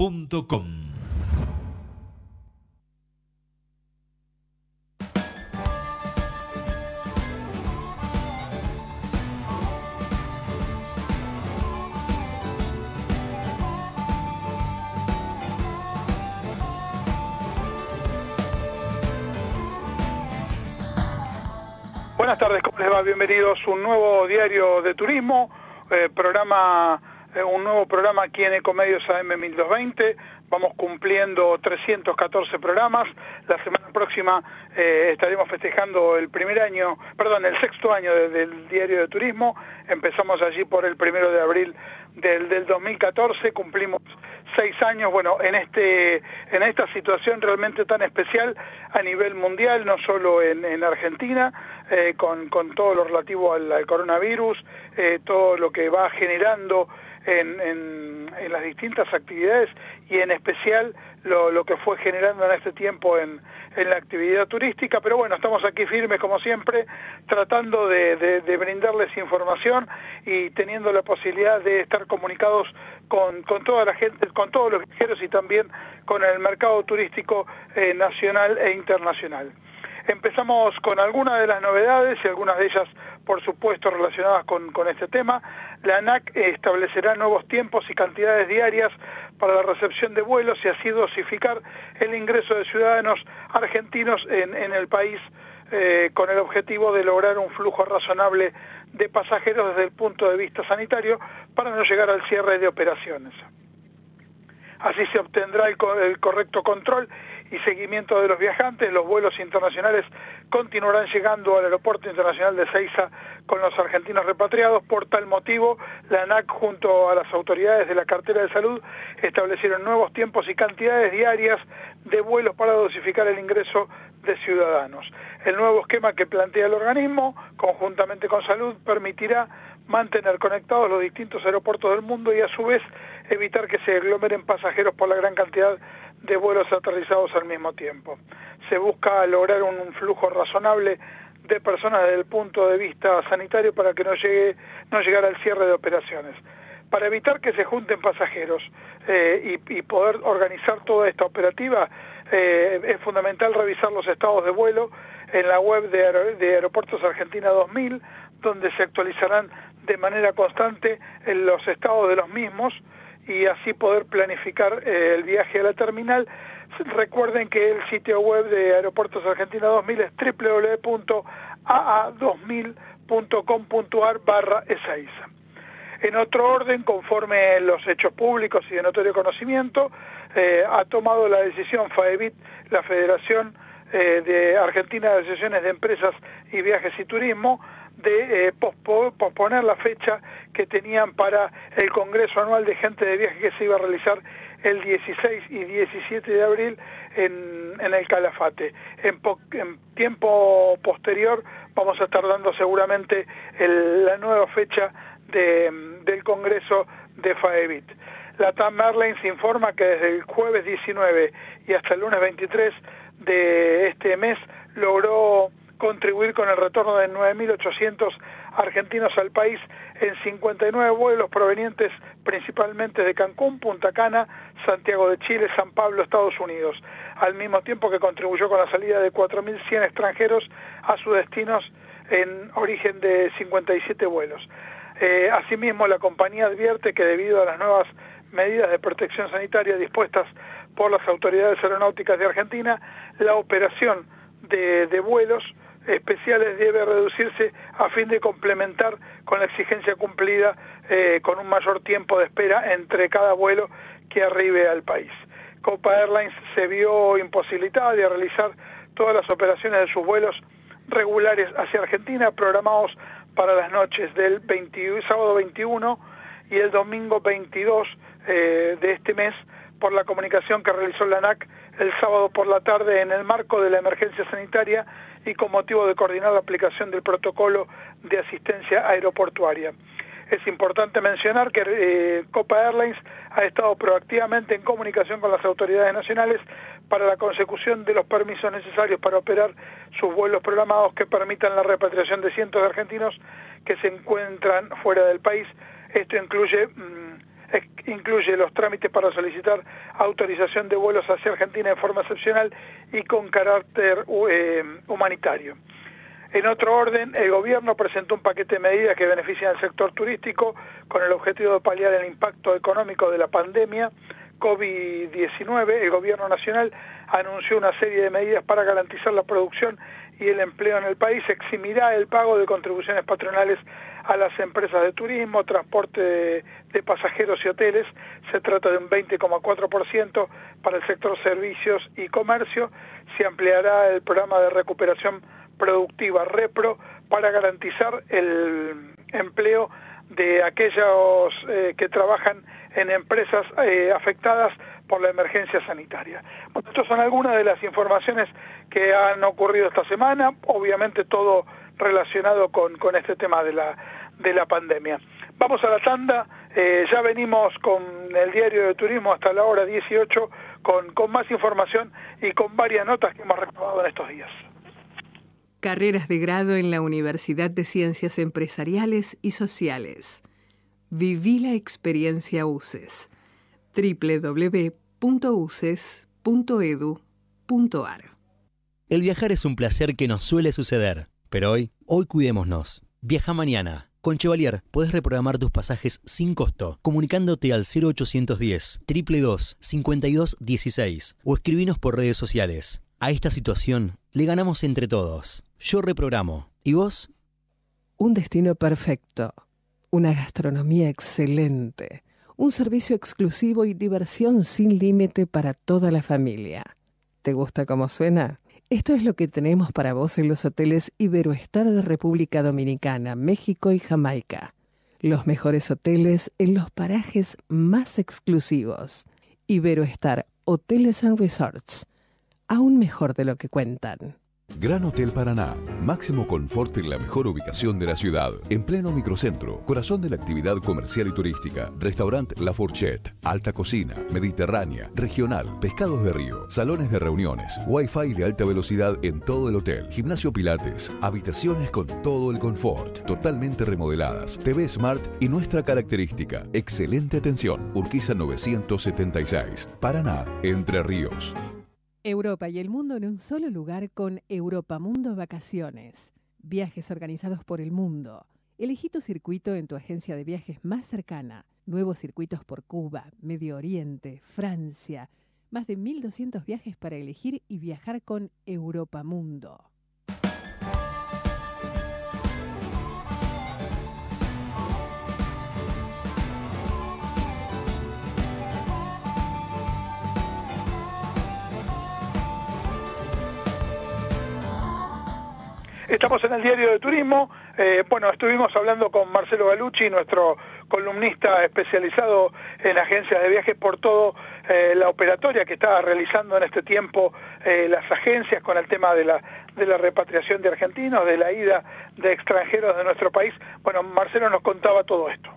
www.radionacional.com. Buenas tardes, ¿cómo les va? Bienvenidos un nuevo diario de turismo, eh, programa un nuevo programa aquí en Ecomedios AM 1220. Vamos cumpliendo 314 programas. La semana próxima eh, estaremos festejando el primer año, perdón, el sexto año del Diario de Turismo. Empezamos allí por el primero de abril del, 2014, cumplimos seis años, bueno, en, este, en esta situación realmente tan especial a nivel mundial, no solo en, Argentina, eh, con, todo lo relativo al, coronavirus, todo lo que va generando en, las distintas actividades y en especial lo, que fue generando en este tiempo en, la actividad turística, pero bueno, estamos aquí firmes como siempre, tratando de, brindarles información y teniendo la posibilidad de estar comunicados con, toda la gente, con todos los viajeros y también con el mercado turístico eh, nacional e internacional. Empezamos con algunas de las novedades y algunas de ellas, por supuesto, relacionadas con, este tema. La ANAC establecerá nuevos tiempos y cantidades diarias para la recepción de vuelos y así dosificar el ingreso de ciudadanos argentinos en, el país eh, con el objetivo de lograr un flujo razonable de pasajeros desde el punto de vista sanitario para no llegar al cierre de operaciones. Así se obtendrá el, correcto control y seguimiento de los viajantes. Los vuelos internacionales continuarán llegando al Aeropuerto Internacional de Ceiza con los argentinos repatriados. Por tal motivo, la ANAC junto a las autoridades de la cartera de salud establecieron nuevos tiempos y cantidades diarias de vuelos para dosificar el ingreso de ciudadanos. El nuevo esquema que plantea el organismo, conjuntamente con salud, permitirá mantener conectados los distintos aeropuertos del mundo y a su vez evitar que se aglomeren pasajeros por la gran cantidad de vuelos aterrizados al mismo tiempo. Se busca lograr un flujo razonable de personas desde el punto de vista sanitario para que no llegue no llegara al cierre de operaciones. Para evitar que se junten pasajeros eh, y, poder organizar toda esta operativa, eh, es fundamental revisar los estados de vuelo en la web de, de Aeropuertos Argentina 2000, donde se actualizarán de manera constante los estados de los mismos, y así poder planificar eh, el viaje a la terminal. Recuerden que el sitio web de Aeropuertos Argentina 2000 es www.aa2000.com.ar barra Ezeiza. En otro orden, conforme los hechos públicos y de notorio conocimiento, eh, ha tomado la decisión FAEBIT, la Federación eh, de Argentina de Asociaciones de Empresas y Viajes y Turismo, de eh, posponer la fecha que tenían para el Congreso Anual de Gente de Viaje que se iba a realizar el 16 y 17 de abril en, el Calafate. En, tiempo posterior vamos a estar dando seguramente la nueva fecha del Congreso de FAEBIT. La TAM Airlines informa que desde el jueves 19 y hasta el lunes 23 de este mes logró contribuir con el retorno de 9.800 argentinos al país en 59 vuelos provenientes principalmente de Cancún, Punta Cana, Santiago de Chile, San Pablo, Estados Unidos, al mismo tiempo que contribuyó con la salida de 4.100 extranjeros a sus destinos en origen de 57 vuelos. Eh, asimismo, la compañía advierte que debido a las nuevas medidas de protección sanitaria dispuestas por las autoridades aeronáuticas de Argentina, la operación de, de vuelos especiales debe reducirse a fin de complementar con la exigencia cumplida eh, con un mayor tiempo de espera entre cada vuelo que arribe al país. Copa Airlines se vio imposibilitada de realizar todas las operaciones de sus vuelos regulares hacia Argentina programados para las noches del sábado 21 y el domingo 22 eh, de este mes por la comunicación que realizó la ANAC el sábado por la tarde en el marco de la emergencia sanitaria y con motivo de coordinar la aplicación del protocolo de asistencia aeroportuaria. Es importante mencionar que eh, Copa Airlines ha estado proactivamente en comunicación con las autoridades nacionales para la consecución de los permisos necesarios para operar sus vuelos programados que permitan la repatriación de cientos de argentinos que se encuentran fuera del país. Esto incluye mm, incluye los trámites para solicitar autorización de vuelos hacia Argentina en forma excepcional y con carácter eh, humanitario. En otro orden, el gobierno presentó un paquete de medidas que benefician al sector turístico con el objetivo de paliar el impacto económico de la pandemia COVID-19. El gobierno nacional anunció una serie de medidas para garantizar la producción y el empleo en el país, eximirá el pago de contribuciones patronales a las empresas de turismo, transporte de, pasajeros y hoteles. Se trata de un 20,4% para el sector servicios y comercio. Se ampliará el programa de recuperación productiva REPRO para garantizar el empleo de aquellos eh, que trabajan en empresas eh, afectadas por la emergencia sanitaria. Bueno, estas son algunas de las informaciones que han ocurrido esta semana, obviamente todo relacionado con, este tema de la, de la pandemia. Vamos a la tanda, eh, ya venimos con el diario de turismo hasta la hora 18 con, con más información y con varias notas que hemos recabado en estos días. Carreras de grado en la Universidad de Ciencias Empresariales y Sociales. Viví la experiencia UCES. www.uces.edu.ar El viajar es un placer que nos suele suceder, pero hoy, hoy cuidémonos. Viaja mañana. Con Chevalier puedes reprogramar tus pasajes sin costo, comunicándote al 0810 322 5216 o escribinos por redes sociales. A esta situación le ganamos entre todos. Yo reprogramo. ¿Y vos? Un destino perfecto una gastronomía excelente, un servicio exclusivo y diversión sin límite para toda la familia. ¿Te gusta cómo suena? Esto es lo que tenemos para vos en los hoteles Iberoestar de República Dominicana, México y Jamaica. Los mejores hoteles en los parajes más exclusivos. Iberoestar Hoteles and Resorts. Aún mejor de lo que cuentan. Gran Hotel Paraná, máximo confort en la mejor ubicación de la ciudad, en pleno microcentro, corazón de la actividad comercial y turística, restaurante La Fourchette, alta cocina, mediterránea, regional, pescados de río, salones de reuniones, wifi de alta velocidad en todo el hotel, gimnasio pilates, habitaciones con todo el confort, totalmente remodeladas, TV Smart y nuestra característica, excelente atención, Urquiza 976, Paraná, Entre Ríos. Europa y el mundo en un solo lugar con Europa Mundo Vacaciones. Viajes organizados por el mundo. Elegí tu circuito en tu agencia de viajes más cercana. Nuevos circuitos por Cuba, Medio Oriente, Francia. Más de 1.200 viajes para elegir y viajar con Europa Mundo. Estamos en el diario de turismo. Eh, bueno, estuvimos hablando con Marcelo Galucci, nuestro columnista especializado en agencias de viajes, por todo eh, la operatoria que está realizando en este tiempo eh, las agencias con el tema de la, de la repatriación de argentinos, de la ida de extranjeros de nuestro país. Bueno, Marcelo nos contaba todo esto.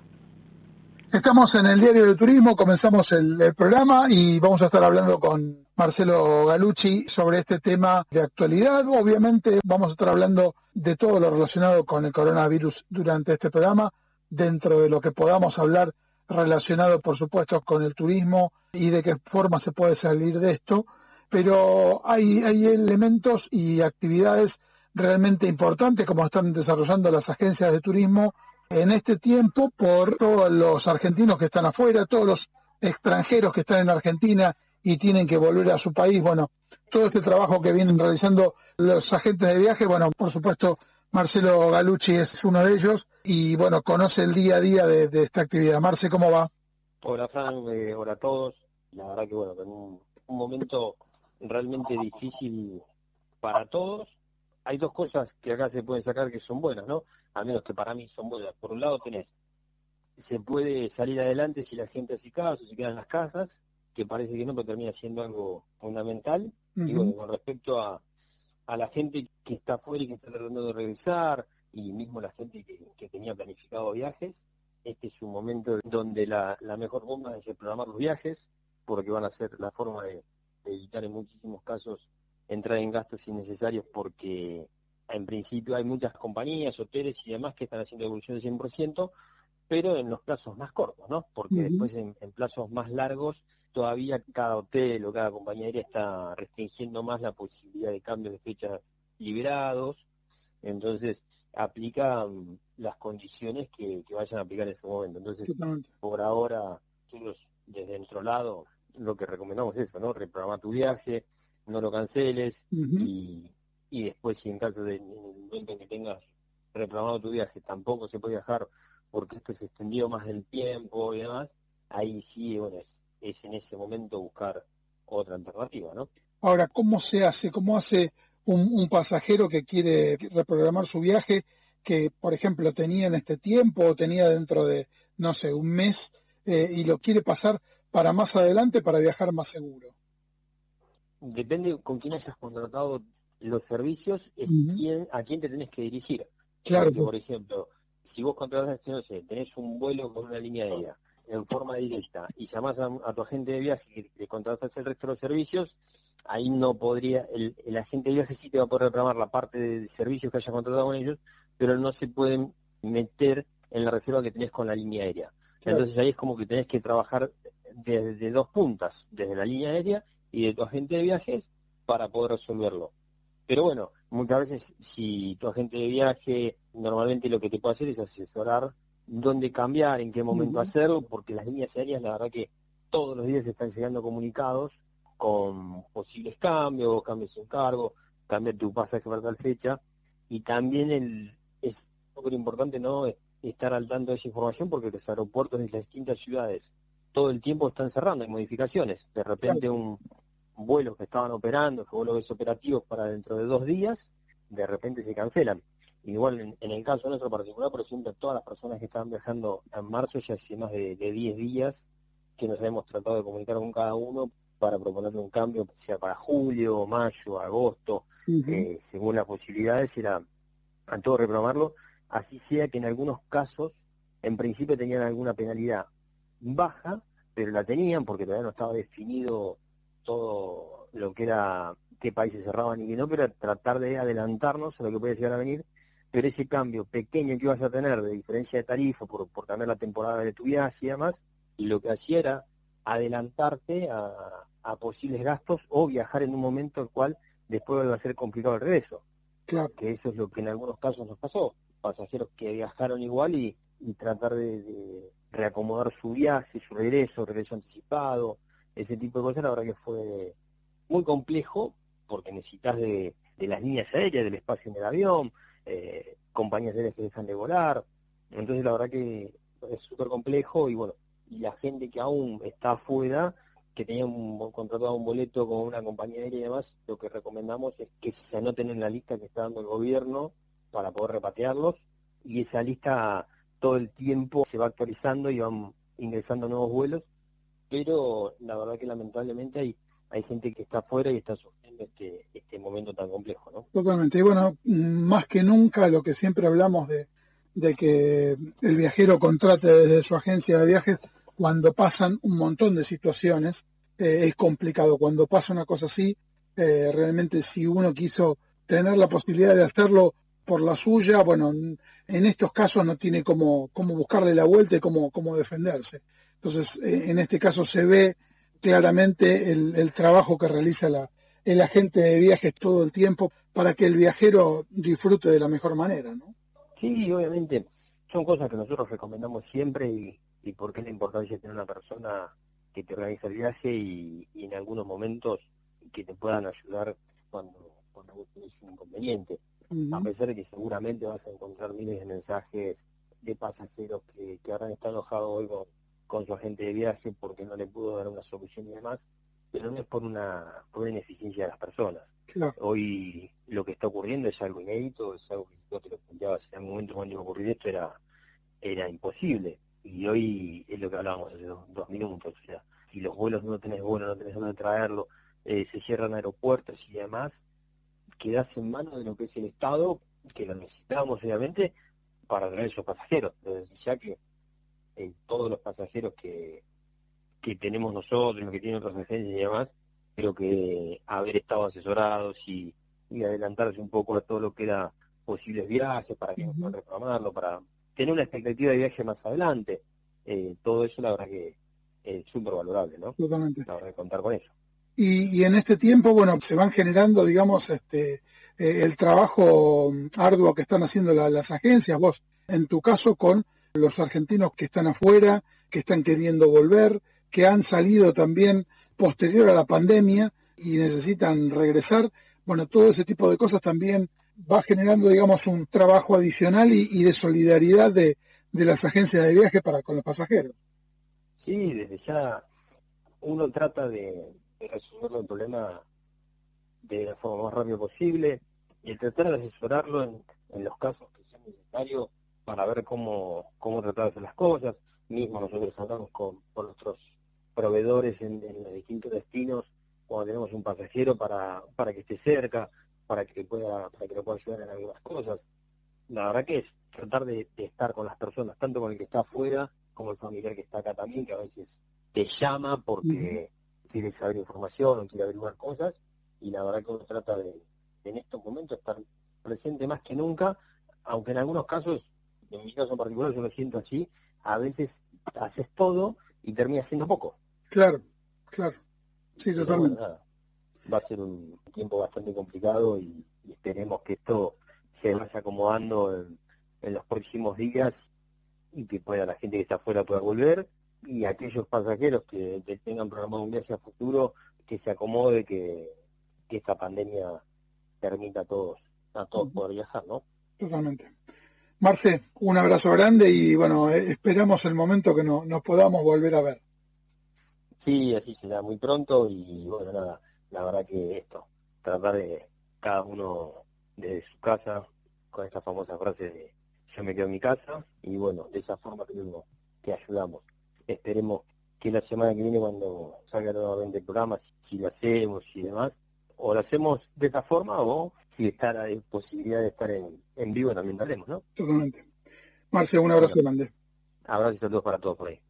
Estamos en el diario de turismo, comenzamos el programa y vamos a estar hablando con Marcelo Galucci sobre este tema de actualidad. Obviamente vamos a estar hablando de todo lo relacionado con el coronavirus durante este programa, dentro de lo que podamos hablar relacionado, por supuesto, con el turismo y de qué forma se puede salir de esto. Pero hay, hay elementos y actividades realmente importantes como están desarrollando las agencias de turismo en este tiempo por todos los argentinos que están afuera, todos los extranjeros que están en Argentina y tienen que volver a su país. Bueno, todo este trabajo que vienen realizando los agentes de viaje, bueno, por supuesto, Marcelo Galucci es uno de ellos y bueno, conoce el día a día de, esta actividad. Marce, ¿cómo va? Hola Fran, eh, hola a todos. La verdad que bueno, en un, momento realmente difícil para todos. Hay dos cosas que acá se pueden sacar que son buenas, ¿no? Al menos que para mí son buenas. Por un lado tenés, se puede salir adelante si la gente hace caso, si queda en las casas, que parece que no, pero termina siendo algo fundamental. Y bueno, con respecto a, a la gente que está afuera y que está tratando de regresar, y mismo la gente que, tenía planificado viajes, este es un momento donde la, la mejor forma es programar los viajes, porque van a ser la forma de, evitar en muchísimos casos entrar en gastos innecesarios, porque en principio hay muchas compañías, hoteles y demás que están haciendo devolución del 100%, pero en los plazos más cortos, ¿no? Porque después en, plazos más largos todavía cada hotel o cada compañía aérea está restringiendo más la posibilidad de cambios de fechas liberados, entonces aplican las condiciones que, vayan a aplicar en ese momento. Entonces, por ahora, nosotros desde nuestro lado lo que recomendamos es eso, ¿no? Reprogramar tu viaje, no lo canceles y, y después si en caso de en el momento en que tengas reprogramado tu viaje tampoco se puede viajar porque esto se extendió más del tiempo y demás, ahí sí, bueno, es, en ese momento buscar otra alternativa, ¿no? Ahora, ¿cómo se hace? ¿Cómo hace un, pasajero que quiere reprogramar su viaje que, por ejemplo, tenía en este tiempo o tenía dentro de, no sé, un mes eh, y lo quiere pasar para más adelante para viajar más seguro? Depende con quién hayas contratado los servicios, es a quién te tenés que dirigir. Claro. por ejemplo, si vos contratas, no sé, tenés un vuelo con una línea aérea en forma directa y llamás a, tu agente de viaje y le contratas el resto de los servicios, ahí no podría, el, agente de viaje sí te va a poder reclamar la parte de servicios que haya contratado con ellos, pero no se pueden meter en la reserva que tenés con la línea aérea. Entonces ahí es como que tenés que trabajar desde dos puntas, desde la línea aérea y de tu agente de viajes para poder resolverlo. Pero bueno, muchas veces si tu agente de viaje normalmente lo que te puede hacer es asesorar dónde cambiar, en qué momento hacerlo, porque las líneas aéreas la verdad que todos los días están llegando comunicados con posibles cambios, cambios en cargo, cambiar tu pasaje para tal fecha, y también el, es súper importante no estar al tanto de esa información porque los aeropuertos de las distintas ciudades todo el tiempo están cerrando, hay modificaciones, de repente un, vuelos que estaban operando, que vuelos operativos para dentro de dos días, de repente se cancelan. Igual en, el caso nuestro particular, por ejemplo, todas las personas que estaban viajando en marzo ya hace más de, 10 días que nos hemos tratado de comunicar con cada uno para proponerle un cambio, sea para julio, mayo, agosto, eh, según las posibilidades, era a todo reprogramarlo, así sea que en algunos casos, en principio tenían alguna penalidad baja, pero la tenían porque todavía no estaba definido todo lo que era qué países cerraban y qué no, pero tratar de adelantarnos a lo que puede llegar a venir, pero ese cambio pequeño que ibas a tener de diferencia de tarifa por, por cambiar la temporada de tu viaje y demás, y lo que hacía era adelantarte a, posibles gastos o viajar en un momento el cual después va a ser complicado el regreso. Claro. Que eso es lo que en algunos casos nos pasó. Pasajeros que viajaron igual y, tratar de, reacomodar su viaje, su regreso, regreso anticipado, ese tipo de cosas, la verdad que fue muy complejo porque necesitas de, las líneas aéreas, del espacio en el avión, eh, compañías aéreas que dejan de volar, entonces la verdad que es súper complejo y bueno, y la gente que aún está afuera, que tenía un, contratado un boleto con una compañía aérea y demás, lo que recomendamos es que se anoten en la lista que está dando el gobierno para poder repatriarlos y esa lista todo el tiempo se va actualizando y van ingresando nuevos vuelos pero la verdad que lamentablemente hay, hay gente que está afuera y está sufriendo este, este momento tan complejo, ¿no? Totalmente. Y bueno, más que nunca lo que siempre hablamos de, que el viajero contrate desde su agencia de viajes cuando pasan un montón de situaciones, eh, es complicado. Cuando pasa una cosa así, eh, realmente si uno quiso tener la posibilidad de hacerlo por la suya, bueno, en estos casos no tiene cómo, cómo buscarle la vuelta y cómo, cómo defenderse. Entonces, eh, en este caso se ve claramente el, trabajo que realiza la, el agente de viajes todo el tiempo para que el viajero disfrute de la mejor manera, ¿no? Sí, obviamente. Son cosas que nosotros recomendamos siempre y, y por qué la importancia de tener una persona que te organiza el viaje y, en algunos momentos que te puedan ayudar cuando, cuando vos tenés un inconveniente. A pesar de que seguramente vas a encontrar miles de mensajes de pasajeros que, que habrán estado enojados hoy con, con su agente de viaje porque no le pudo dar una solución y demás, pero no es por una, por ineficiencia de las personas. Hoy lo que está ocurriendo es algo inédito, es algo que yo te lo planteaba hace un momento cuando iba a ocurrir esto era, era imposible. Y hoy es lo que hablábamos hace dos, minutos, o sea, si los vuelos no tenés vuelo, no tenés dónde traerlo, eh, se cierran aeropuertos y demás, quedás en manos de lo que es el Estado, que lo necesitamos obviamente, para traer esos pasajeros. Entonces, ya que en todos los pasajeros que, que tenemos nosotros, que tienen otras agencias y demás, creo que haber estado asesorados y, y adelantarse un poco a todo lo que era posibles viajes para que nos puedan reprogramarlo, para, tener una expectativa de viaje más adelante. Eh, todo eso la verdad que es súper valorable, ¿no? Totalmente. La verdad que contar con eso. Y, en este tiempo, bueno, se van generando, digamos, este, eh, el trabajo arduo que están haciendo las agencias, vos, en tu caso, con los argentinos que están afuera, que están queriendo volver, que han salido también posterior a la pandemia y necesitan regresar. Bueno, todo ese tipo de cosas también va generando, digamos, un trabajo adicional y, de solidaridad de, las agencias de viaje para con los pasajeros. Sí, desde ya uno trata de, resolver el problema de la forma más rápida posible y tratar de asesorarlo en, los casos que sean necesarios para ver cómo, cómo tratar de hacer las cosas. Mismo nosotros hablamos con, nuestros proveedores en, los distintos destinos cuando tenemos un pasajero para, para que esté cerca, para que pueda, para que lo pueda ayudar en algunas cosas. La verdad que es tratar de, estar con las personas, tanto con el que está afuera como el familiar que está acá también, que a veces te llama porque quiere saber información o quiere averiguar cosas, y la verdad que uno trata de, en estos momentos, estar presente más que nunca, aunque en algunos casos, en mi caso en particular yo lo siento así, a veces haces todo y terminas siendo poco. Claro, claro. Sí, totalmente va a ser un tiempo bastante complicado y, esperemos que esto se vaya acomodando en, los próximos días y que pueda la gente que está afuera pueda volver y aquellos pasajeros que, tengan programado un viaje a futuro que se acomode que, esta pandemia permita a todos a todos poder viajar, ¿no? Totalmente. Marce, un abrazo grande y bueno, eh, esperamos el momento que nos podamos volver a ver. Sí, así será muy pronto y bueno, nada, la verdad que esto, tratar de cada uno desde su casa, con esta famosa frase de yo me quedo en mi casa, y bueno, de esa forma creo que ayudamos. Esperemos que la semana que viene cuando salga nuevamente el programa, si, lo hacemos y demás, o lo hacemos de esta forma o si está la posibilidad de estar en, en vivo también lo haremos, ¿no? Totalmente. Marce, un abrazo grande. Abrazo y saludos para todos por ahí.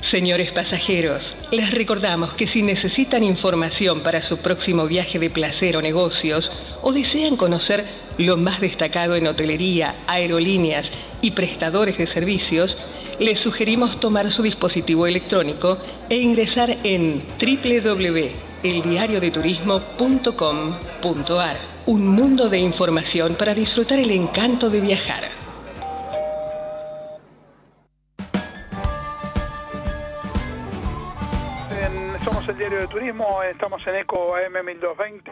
Señores pasajeros, les recordamos que si necesitan información para su próximo viaje de placer o negocios o desean conocer lo más destacado en hotelería, aerolíneas y prestadores de servicios, les sugerimos tomar su dispositivo electrónico e ingresar en www.eldiariodeturismo.com.ar. Un mundo de información para disfrutar el encanto de viajar. De Turismo, estamos en ECO AM 1220,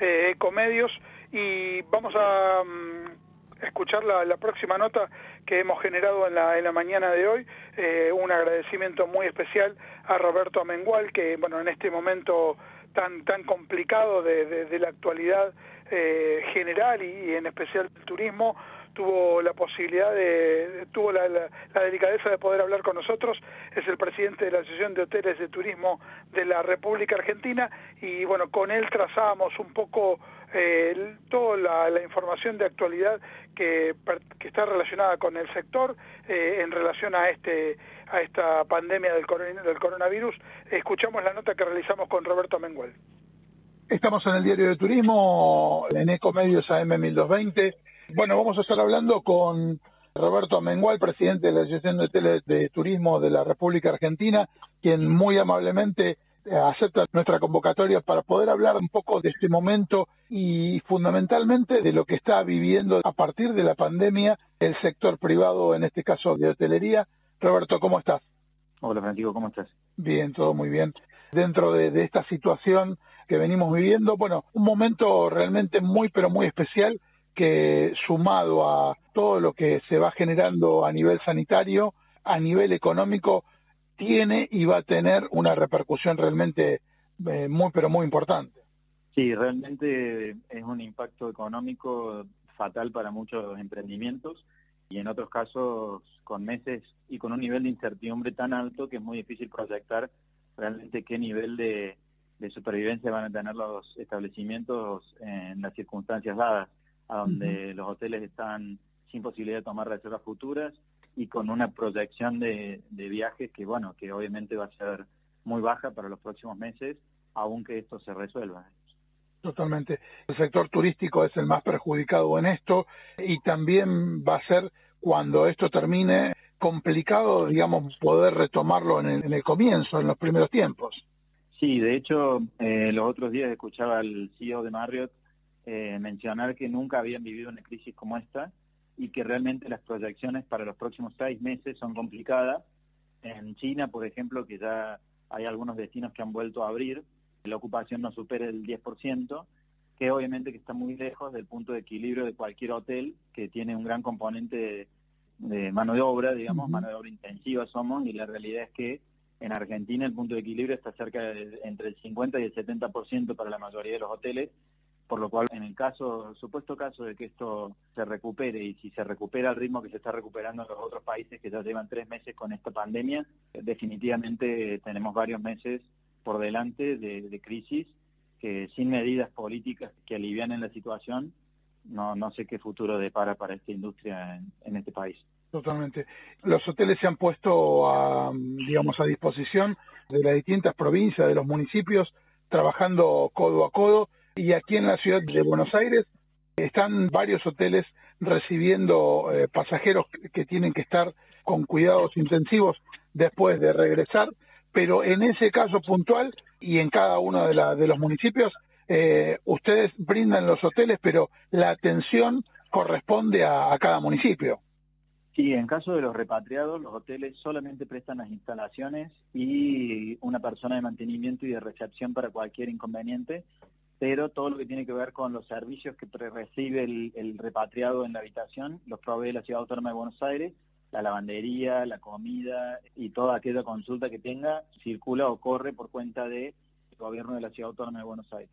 eh, ECO Medios, y vamos a mm, escuchar la, próxima nota que hemos generado en la, en la mañana de hoy. Eh, un agradecimiento muy especial a Roberto Amengual, que bueno, en este momento tan, tan complicado de, la actualidad eh, general y, en especial del turismo, tuvo la posibilidad de, tuvo la, delicadeza de poder hablar con nosotros, es el presidente de la Asociación de Hoteles de Turismo de la República Argentina y bueno, con él trazamos un poco eh, toda la, información de actualidad que, está relacionada con el sector eh, en relación a este a esta pandemia del, del coronavirus. Escuchamos la nota que realizamos con Roberto Menguel. Estamos en el Diario de Turismo, en Ecomedios AM 1220. Bueno, vamos a estar hablando con Roberto Amengual, presidente de la Asociación de Hoteles de Turismo de la República Argentina, quien muy amablemente eh, acepta nuestra convocatoria para poder hablar un poco de este momento y fundamentalmente de lo que está viviendo a partir de la pandemia el sector privado, en este caso de hotelería. Roberto, ¿cómo estás? Hola, Francisco, ¿cómo estás? Bien, todo muy bien. Dentro de, de esta situación que venimos viviendo, bueno, un momento realmente muy, pero muy especial que sumado a todo lo que se va generando a nivel sanitario, a nivel económico, tiene y va a tener una repercusión realmente eh, muy, pero muy importante. Sí, realmente es un impacto económico fatal para muchos emprendimientos y en otros casos con meses y con un nivel de incertidumbre tan alto que es muy difícil proyectar realmente qué nivel de supervivencia van a tener los establecimientos en las circunstancias dadas a donde los hoteles están sin posibilidad de tomar reservas futuras y con una proyección de, viajes que, bueno, que obviamente va a ser muy baja para los próximos meses, aunque esto se resuelva. Totalmente. El sector turístico es el más perjudicado en esto y también va a ser cuando esto termine complicado, digamos, poder retomarlo en el, comienzo, en los primeros tiempos. Sí, de hecho, eh, los otros días escuchaba al CEO de Marriott eh, mencionar que nunca habían vivido una crisis como esta y que realmente las proyecciones para los próximos seis meses son complicadas. En China, por ejemplo, que ya hay algunos destinos que han vuelto a abrir, la ocupación no supera el 10%, que obviamente que está muy lejos del punto de equilibrio de cualquier hotel que tiene un gran componente de, mano de obra, digamos, mano de obra intensiva somos, y la realidad es que en Argentina el punto de equilibrio está cerca de entre el 50 y el 70% para la mayoría de los hoteles, por lo cual en el caso, supuesto caso de que esto se recupere y si se recupera al ritmo que se está recuperando en los otros países que ya llevan tres meses con esta pandemia, definitivamente tenemos varios meses por delante de, crisis que sin medidas políticas que alivianen la situación, no, no sé qué futuro depara para esta industria en, este país. Totalmente. Los hoteles se han puesto a, digamos, a disposición de las distintas provincias, de los municipios, trabajando codo a codo. Y aquí en la ciudad de Buenos Aires están varios hoteles recibiendo eh, pasajeros que tienen que estar con cuidados intensivos después de regresar pero en ese caso puntual y en cada uno de, los municipios, eh, ustedes brindan los hoteles, pero la atención corresponde a, cada municipio. Sí, en caso de los repatriados, los hoteles solamente prestan las instalaciones y una persona de mantenimiento y de recepción para cualquier inconveniente, pero todo lo que tiene que ver con los servicios que recibe el repatriado en la habitación los provee la Ciudad Autónoma de Buenos Aires la lavandería, la comida y toda aquella consulta que tenga circula o corre por cuenta del gobierno de la Ciudad Autónoma de Buenos Aires.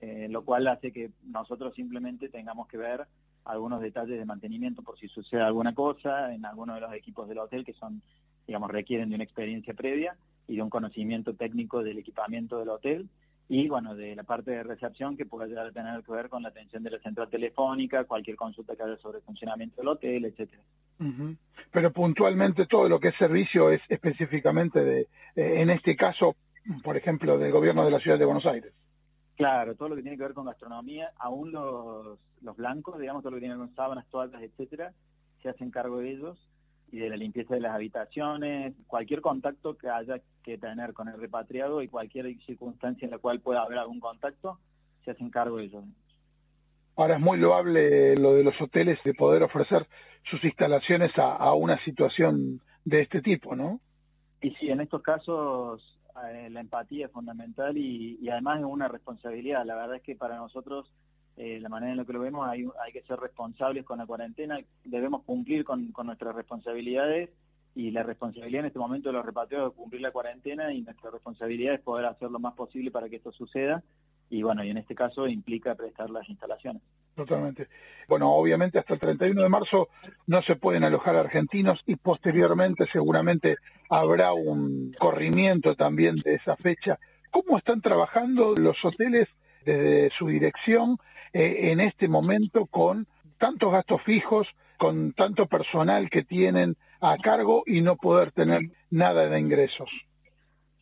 Eh, lo cual hace que nosotros simplemente tengamos que ver algunos detalles de mantenimiento por si sucede alguna cosa en alguno de los equipos del hotel que son, digamos, requieren de una experiencia previa y de un conocimiento técnico del equipamiento del hotel y bueno, de la parte de recepción que puede tener que ver con la atención de la central telefónica, cualquier consulta que haya sobre el funcionamiento del hotel, etcétera. Pero puntualmente todo lo que es servicio es específicamente de, eh, en este caso, por ejemplo, del gobierno de la ciudad de Buenos Aires. Claro, todo lo que tiene que ver con gastronomía, aún los, los blancos, digamos, todo lo que tiene que ver con sábanas, toallas, etcétera, se hacen cargo de ellos y de la limpieza de las habitaciones, cualquier contacto que haya que tener con el repatriado y cualquier circunstancia en la cual pueda haber algún contacto, se hacen cargo ellos. Ahora es muy loable lo de los hoteles de poder ofrecer sus instalaciones a, una situación de este tipo, ¿no? Y sí, en estos casos eh, la empatía es fundamental y, y, además es una responsabilidad. La verdad es que para nosotros eh, la manera en la que lo vemos, hay, hay que ser responsables con la cuarentena, debemos cumplir con, nuestras responsabilidades y la responsabilidad en este momento de los repatriados es cumplir la cuarentena y nuestra responsabilidad es poder hacer lo más posible para que esto suceda y bueno, y en este caso implica prestar las instalaciones. Totalmente. Bueno, obviamente hasta el 31 de marzo no se pueden alojar argentinos y posteriormente seguramente habrá un corrimiento también de esa fecha. ¿Cómo están trabajando los hoteles desde su dirección eh, en este momento con tantos gastos fijos, con tanto personal que tienen a cargo y no poder tener nada de ingresos.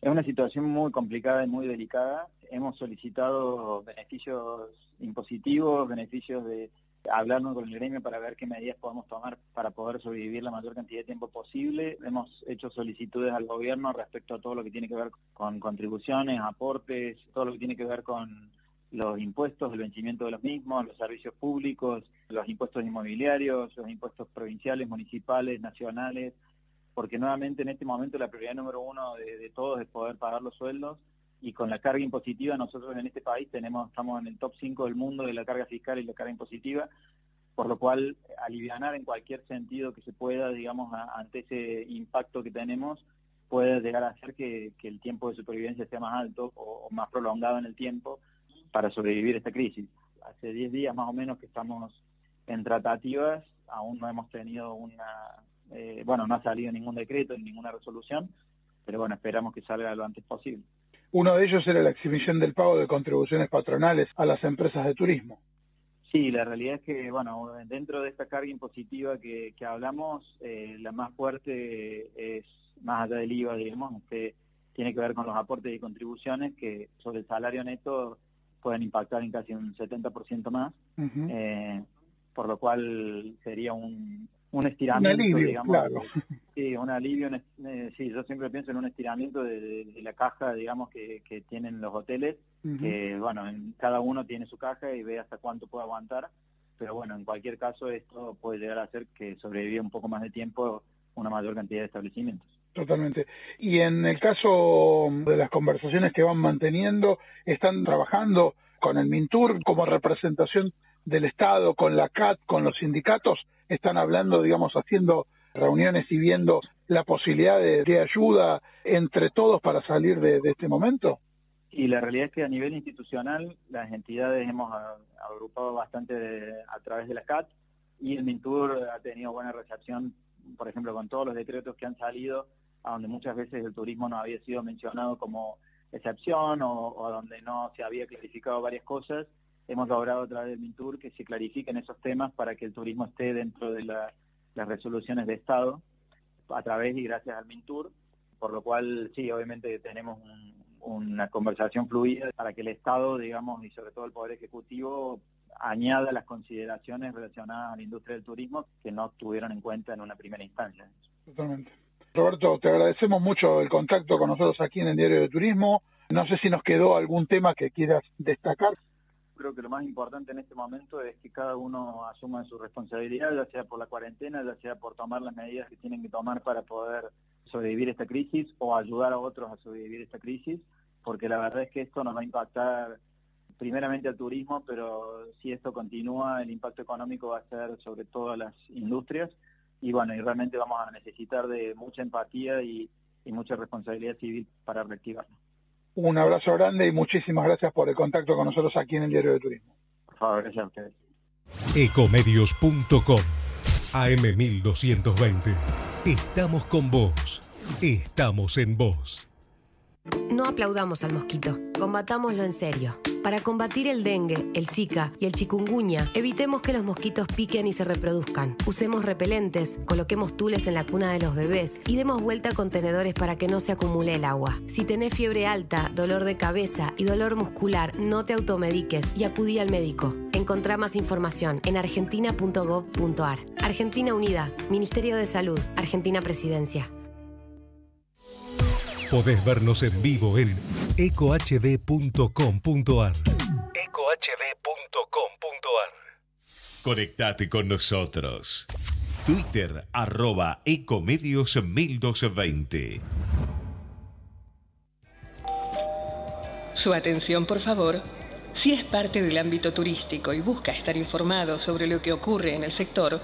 Es una situación muy complicada y muy delicada. Hemos solicitado beneficios impositivos, beneficios de hablarnos con el gremio para ver qué medidas podemos tomar para poder sobrevivir la mayor cantidad de tiempo posible. Hemos hecho solicitudes al gobierno respecto a todo lo que tiene que ver con contribuciones, aportes, todo lo que tiene que ver con los impuestos, el vencimiento de los mismos, los servicios públicos, los impuestos inmobiliarios, los impuestos provinciales, municipales, nacionales, porque nuevamente en este momento la prioridad número uno de, todos es poder pagar los sueldos y con la carga impositiva nosotros en este país tenemos estamos en el top 5 del mundo de la carga fiscal y la carga impositiva, por lo cual alivianar en cualquier sentido que se pueda, digamos, ante ese impacto que tenemos, puede llegar a hacer que, el tiempo de supervivencia sea más alto o más prolongado en el tiempo para sobrevivir esta crisis. Hace 10 días más o menos que estamos en tratativas, aún no hemos tenido una, eh, bueno, no ha salido ningún decreto, ninguna resolución, pero bueno, esperamos que salga lo antes posible. Uno de ellos era la exhibición del pago de contribuciones patronales a las empresas de turismo. Sí, la realidad es que, bueno, dentro de esta carga impositiva que, hablamos, eh, la más fuerte es, más allá del IVA, digamos, que tiene que ver con los aportes y contribuciones, que sobre el salario neto pueden impactar en casi un 70% más, eh, por lo cual sería un, un estiramiento, digamos. Claro. Sí, un alivio, eh, sí, yo siempre pienso en un estiramiento de, la caja, digamos, que, que, tienen los hoteles, que, bueno, en, cada uno tiene su caja y ve hasta cuánto puede aguantar, pero bueno, en cualquier caso esto puede llegar a hacer que sobreviva un poco más de tiempo una mayor cantidad de establecimientos. Totalmente. Y en el caso de las conversaciones que van manteniendo, ¿están trabajando con el MINTUR como representación del Estado, con la CAT, con los sindicatos? ¿Están hablando, digamos, haciendo reuniones y viendo la posibilidad de, ayuda entre todos para salir de, este momento? Y la realidad es que a nivel institucional las entidades hemos agrupado bastante a través de la CAT y el MINTUR ha tenido buena recepción, por ejemplo, con todos los decretos que han salido a donde muchas veces el turismo no había sido mencionado como excepción o, donde no se había clarificado varias cosas, hemos logrado a través del MINTUR que se clarifiquen esos temas para que el turismo esté dentro de las resoluciones de Estado a través y gracias al MINTUR, por lo cual sí, obviamente tenemos una conversación fluida para que el Estado, digamos, y sobre todo el Poder Ejecutivo añada las consideraciones relacionadas a la industria del turismo que no tuvieron en cuenta en una primera instancia. Totalmente. Roberto, te agradecemos mucho el contacto con nosotros aquí en el Diario de Turismo. No sé si nos quedó algún tema que quieras destacar. Creo que lo más importante en este momento es que cada uno asuma su responsabilidad, ya sea por la cuarentena, ya sea por tomar las medidas que tienen que tomar para poder sobrevivir esta crisis o ayudar a otros a sobrevivir esta crisis, porque la verdad es que esto nos va a impactar primeramente al turismo, pero si esto continúa, el impacto económico va a ser sobre todo a las industrias y bueno, y realmente vamos a necesitar de mucha empatía y, mucha responsabilidad civil para reactivarlo. Un abrazo grande y muchísimas gracias por el contacto con nosotros aquí en el Diario de Turismo. Por favor, gracias a ustedes. Ecomedios.com AM1220. Estamos con vos. Estamos en vos. No aplaudamos al mosquito, combatámoslo en serio. Para combatir el dengue, el zika y el chikungunya, evitemos que los mosquitos piquen y se reproduzcan. Usemos repelentes, coloquemos tules en la cuna de los bebés y demos vuelta a contenedores para que no se acumule el agua. Si tenés fiebre alta, dolor de cabeza y dolor muscular, no te automediques y acudí al médico. Encontrá más información en argentina.gov.ar. Argentina Unida, Ministerio de Salud, Argentina Presidencia. Podés vernos en vivo en ecohd.com.ar. ecohd.com.ar. Conectate con nosotros. Twitter arroba ecomedios 1220. Su atención, por favor. Si es parte del ámbito turístico y busca estar informado sobre lo que ocurre en el sector,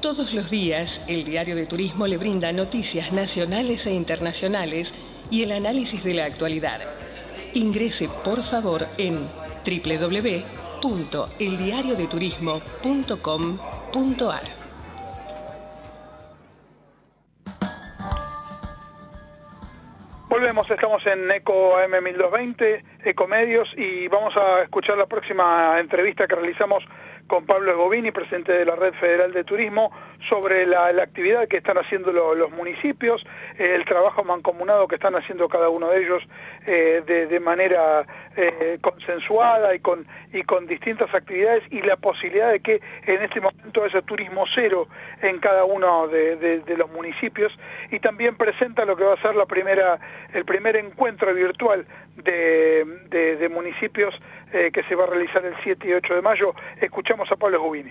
todos los días el Diario de Turismo le brinda noticias nacionales e internacionales y el análisis de la actualidad. Ingrese por favor en www.eldiariodeturismo.com.ar. Volvemos, estamos en ECO AM1220, Ecomedios, y vamos a escuchar la próxima entrevista que realizamos con Pablo Esgovini, presidente de la Red Federal de Turismo, sobre la, actividad que están haciendo los municipios, eh, el trabajo mancomunado que están haciendo cada uno de ellos eh, de, manera eh, consensuada y con, distintas actividades y la posibilidad de que en este momento haya turismo cero en cada uno de, los municipios y también presenta lo que va a ser el primer encuentro virtual de, municipios que se va a realizar el 7 y 8 de mayo. Escuchamos a Pablo Gubini.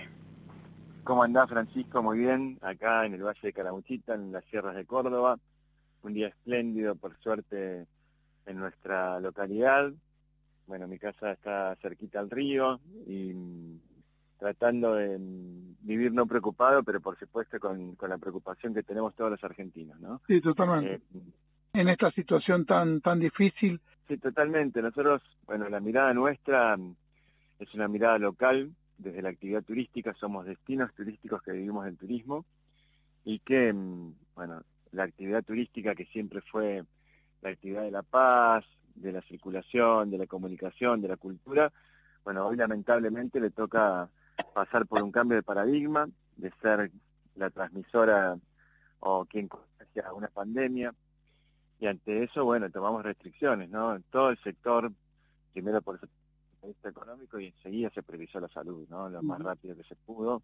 ¿Cómo andás, Francisco? Muy bien, acá en el Valle de Caramuchita, en las sierras de Córdoba. Un día espléndido, por suerte, en nuestra localidad. Bueno, mi casa está cerquita al río y mm, tratando de mm, vivir no preocupado, pero por supuesto con, la preocupación que tenemos todos los argentinos, ¿no? Sí, totalmente. Eh, en esta situación tan, tan difícil. Sí, totalmente. Nosotros, bueno, la mirada nuestra mm, es una mirada local, desde la actividad turística, somos destinos turísticos que vivimos del turismo y que, mm, bueno, la actividad turística que siempre fue la actividad de la paz, de la circulación, de la comunicación, de la cultura, bueno, hoy lamentablemente le toca pasar por un cambio de paradigma, de ser la transmisora o quien contagia una pandemia, y ante eso, bueno, tomamos restricciones, ¿no? Todo el sector, primero por económico y enseguida se priorizó la salud, ¿no? Lo más rápido que se pudo,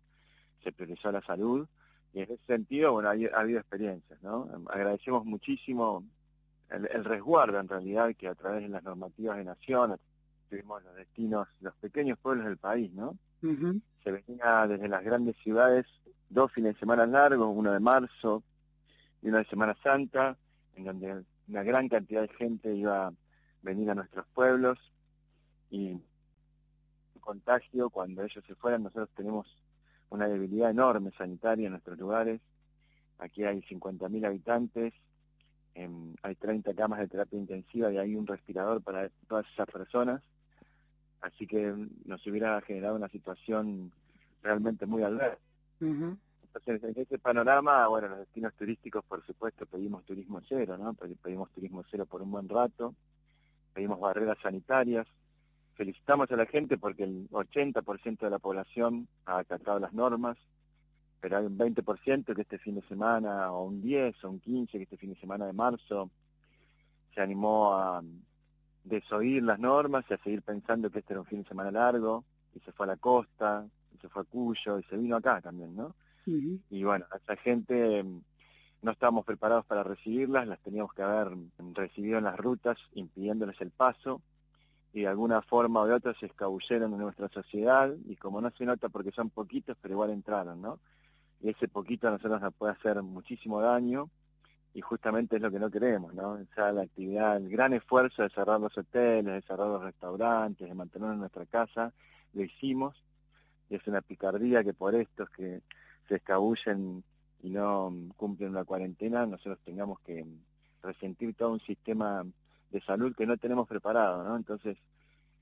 se priorizó la salud y en ese sentido, bueno, ha, habido experiencias, ¿no? Agradecemos muchísimo el, resguardo en realidad que a través de las normativas de nación tuvimos los destinos, los pequeños pueblos del país, ¿no? Se venía desde las grandes ciudades dos fines de semana largos, uno de marzo y uno de Semana Santa, en donde una gran cantidad de gente iba a venir a nuestros pueblos y contagio, cuando ellos se fueran, nosotros tenemos una debilidad enorme sanitaria en nuestros lugares. Aquí hay 50.000 habitantes, em, hay 30 camas de terapia intensiva y hay un respirador para todas esas personas. Así que nos hubiera generado una situación realmente muy adversa. Entonces, en ese panorama, bueno, los destinos turísticos, por supuesto, pedimos turismo cero, ¿no? Pedimos turismo cero por un buen rato, pedimos barreras sanitarias, felicitamos a la gente porque el 80% de la población ha acatado las normas, pero hay un 20% que este fin de semana, o un 10, o un 15, que este fin de semana de marzo, se animó a desoír las normas y a seguir pensando que este era un fin de semana largo, y se fue a la costa, y se fue a Cuyo, y se vino acá también, ¿no? Y bueno, a esa gente mm, no estábamos preparados para recibirlas, las teníamos que haber recibido en las rutas, impidiéndoles el paso, y de alguna forma o de otra se escabulleron en nuestra sociedad, y como no se nota porque son poquitos, pero igual entraron, ¿no? Y ese poquito a nosotros nos puede hacer muchísimo daño, y justamente es lo que no queremos, ¿no? O sea, la actividad, el gran esfuerzo de cerrar los hoteles, de cerrar los restaurantes, de mantenernos en nuestra casa, lo hicimos, y es una picardía que por estos que se escabullen y no cumplen la cuarentena, nosotros tengamos que resentir todo un sistema de salud que no tenemos preparado, ¿no? Entonces,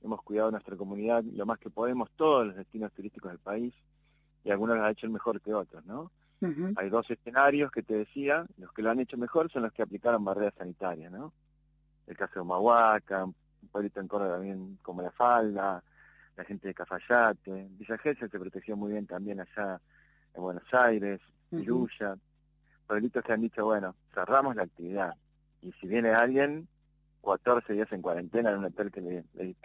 hemos cuidado nuestra comunidad lo más que podemos, todos los destinos turísticos del país, y algunos lo han hecho mejor que otros, ¿no? Hay dos escenarios que te decía, los que lo han hecho mejor son los que aplicaron barreras sanitarias, ¿no? El caso de Humahuaca, un pueblito en Córdoba también como La Falda, la gente de Cafayate, Villa Gesell se protegió muy bien también allá en Buenos Aires, Iruya, pueblitos que han dicho, bueno, cerramos la actividad. Y si viene alguien, 14 días en cuarentena en un hotel que le, le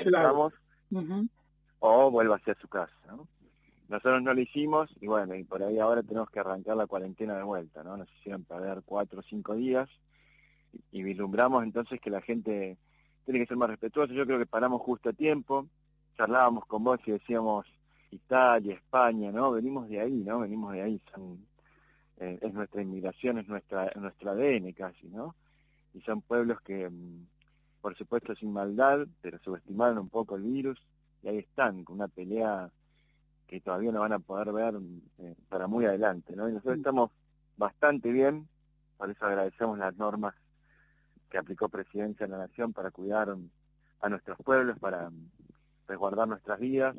o vuelva hacia su casa, ¿no? Nosotros no lo hicimos y bueno, y por ahí ahora tenemos que arrancar la cuarentena de vuelta, ¿no? Nos hicieron perder cuatro o cinco días y, vislumbramos entonces que la gente tiene que ser más respetuosa. Yo creo que paramos justo a tiempo, charlábamos con vos y decíamos, Italia, España, ¿no? Venimos de ahí, ¿no? Venimos de ahí, son, eh, es nuestra inmigración, es nuestra nuestro ADN casi, ¿no? Y son pueblos que, mm, por supuesto, sin maldad, pero subestimaron un poco el virus y ahí están, con una pelea que todavía no van a poder ver eh, para muy adelante, ¿no? Y nosotros estamos bastante bien, por eso agradecemos las normas que aplicó Presidencia de la Nación para cuidar a nuestros pueblos, para resguardar nuestras vidas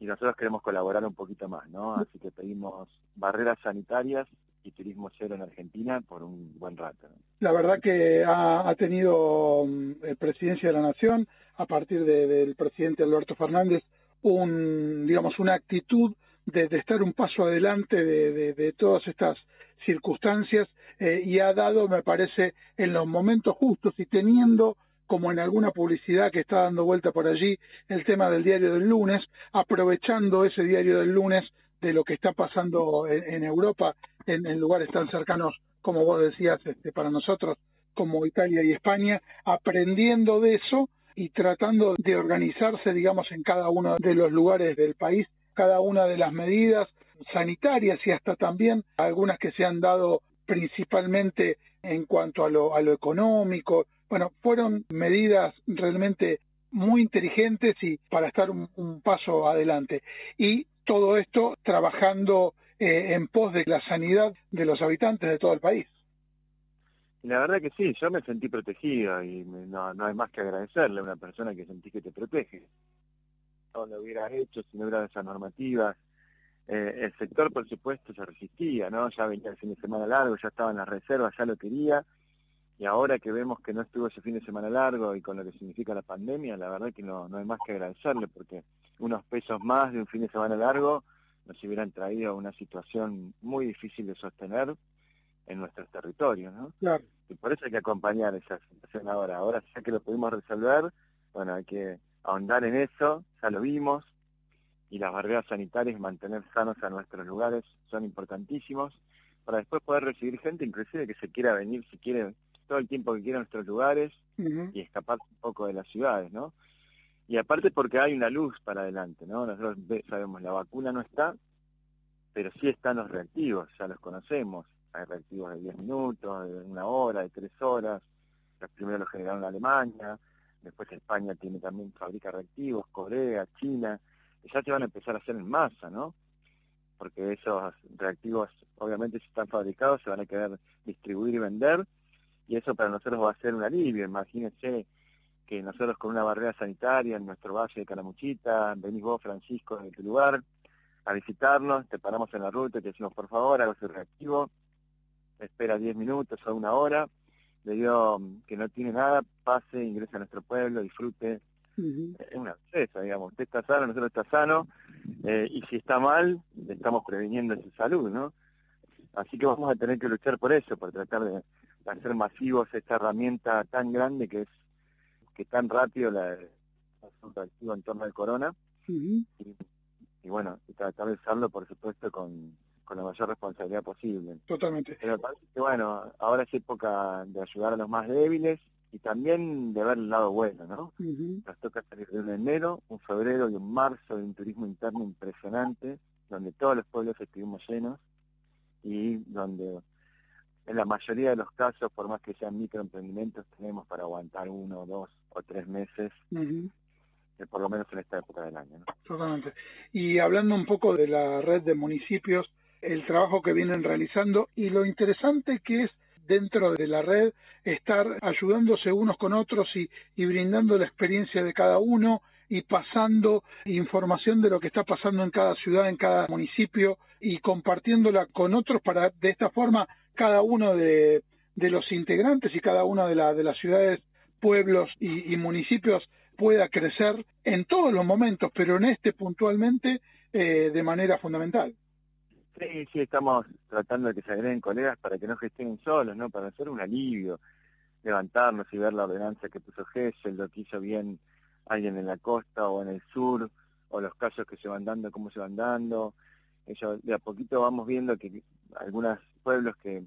y nosotros queremos colaborar un poquito más, ¿no? Así que pedimos barreras sanitarias y turismo cero en Argentina por un buen rato. La verdad que ha, tenido mm, eh, Presidencia de la Nación, a partir del presidente Alberto Fernández, un, digamos, una actitud de, estar un paso adelante de, todas estas circunstancias eh, y ha dado, me parece, en los momentos justos y teniendo como en alguna publicidad que está dando vuelta por allí, el tema del diario del lunes, aprovechando ese diario del lunes de lo que está pasando en, Europa, en, lugares tan cercanos como vos decías, este, para nosotros, como Italia y España, aprendiendo de eso y tratando de organizarse, digamos, en cada uno de los lugares del país, cada una de las medidas sanitarias y hasta también algunas que se han dado principalmente en cuanto a lo, a lo económico, bueno, fueron medidas realmente muy inteligentes y para estar un, paso adelante. Y todo esto trabajando eh, en pos de la sanidad de los habitantes de todo el país. La verdad que sí, yo me sentí protegido y no, no hay más que agradecerle a una persona que sentí que te protege. No lo hubiera hecho si no hubiera esas normativas. Eh, el sector, por supuesto, se resistía, ¿no? Ya venía el fin de semana largo, ya estaba en las reservas, ya lo quería y ahora que vemos que no estuvo ese fin de semana largo y con lo que significa la pandemia, la verdad que no, no hay más que agradecerle porque unos pesos más de un fin de semana largo nos hubieran traído a una situación muy difícil de sostener en nuestros territorios, ¿no? Y por eso hay que acompañar esa situación ahora. Ahora ya que lo pudimos resolver, bueno, hay que ahondar en eso, ya lo vimos, y las barreras sanitarias, mantener sanos a nuestros lugares son importantísimos, para después poder recibir gente, inclusive que se quiera venir, si quiere, todo el tiempo que quiera a nuestros lugares y escapar un poco de las ciudades, ¿no? Y aparte porque hay una luz para adelante, ¿no? Nosotros sabemos, la vacuna no está, pero sí están los reactivos, ya los conocemos. Hay reactivos de 10 minutos, de una hora, de 3 horas. Los primeros los generaron en Alemania, después España tiene también, fabrica reactivos, Corea, China, ya se van a empezar a hacer en masa, ¿no? Porque esos reactivos, obviamente, si están fabricados, se van a querer distribuir y vender, y eso para nosotros va a ser un alivio. Imagínense que nosotros con una barrera sanitaria en nuestro valle de Calamuchita, venís vos, Francisco, en tu lugar, a visitarnos, te paramos en la ruta y te decimos, por favor, haga su reactivo, espera 10 minutos o una hora, le digo que no tiene nada, pase, ingrese a nuestro pueblo, disfrute. Es una belleza, digamos, usted está sano, nosotros está sano, eh, y si está mal, le estamos previniendo su salud, ¿no? Así que vamos a tener que luchar por eso, por tratar de hacer masivos esta herramienta tan grande que es que tan rápido la, la en torno al corona y, bueno, y tratar de usarlo por supuesto con, con la mayor responsabilidad posible. Totalmente. Pero bueno, ahora es época de ayudar a los más débiles y también de ver el lado bueno, ¿no? Nos toca salir de un enero, un febrero y un marzo de un turismo interno impresionante, donde todos los pueblos estuvimos llenos y donde en la mayoría de los casos, por más que sean microemprendimientos, tenemos para aguantar uno, dos o tres meses, eh, por lo menos en esta época del año. Totalmente. Y hablando un poco de la red de municipios, el trabajo que vienen realizando y lo interesante que es dentro de la red estar ayudándose unos con otros y, y brindando la experiencia de cada uno y pasando información de lo que está pasando en cada ciudad, en cada municipio y compartiéndola con otros para de esta forma cada uno de, los integrantes y cada una de, de las ciudades, pueblos y, municipios pueda crecer en todos los momentos, pero en este puntualmente eh, de manera fundamental. Sí, sí, estamos tratando de que se agreguen colegas para que no gestionen solos, ¿no? Para hacer un alivio, levantarnos y ver la ordenanza que puso Gessel, lo que hizo bien alguien en la costa o en el sur, o los casos que se van dando, cómo se van dando. Eso, de a poquito vamos viendo que algunos pueblos que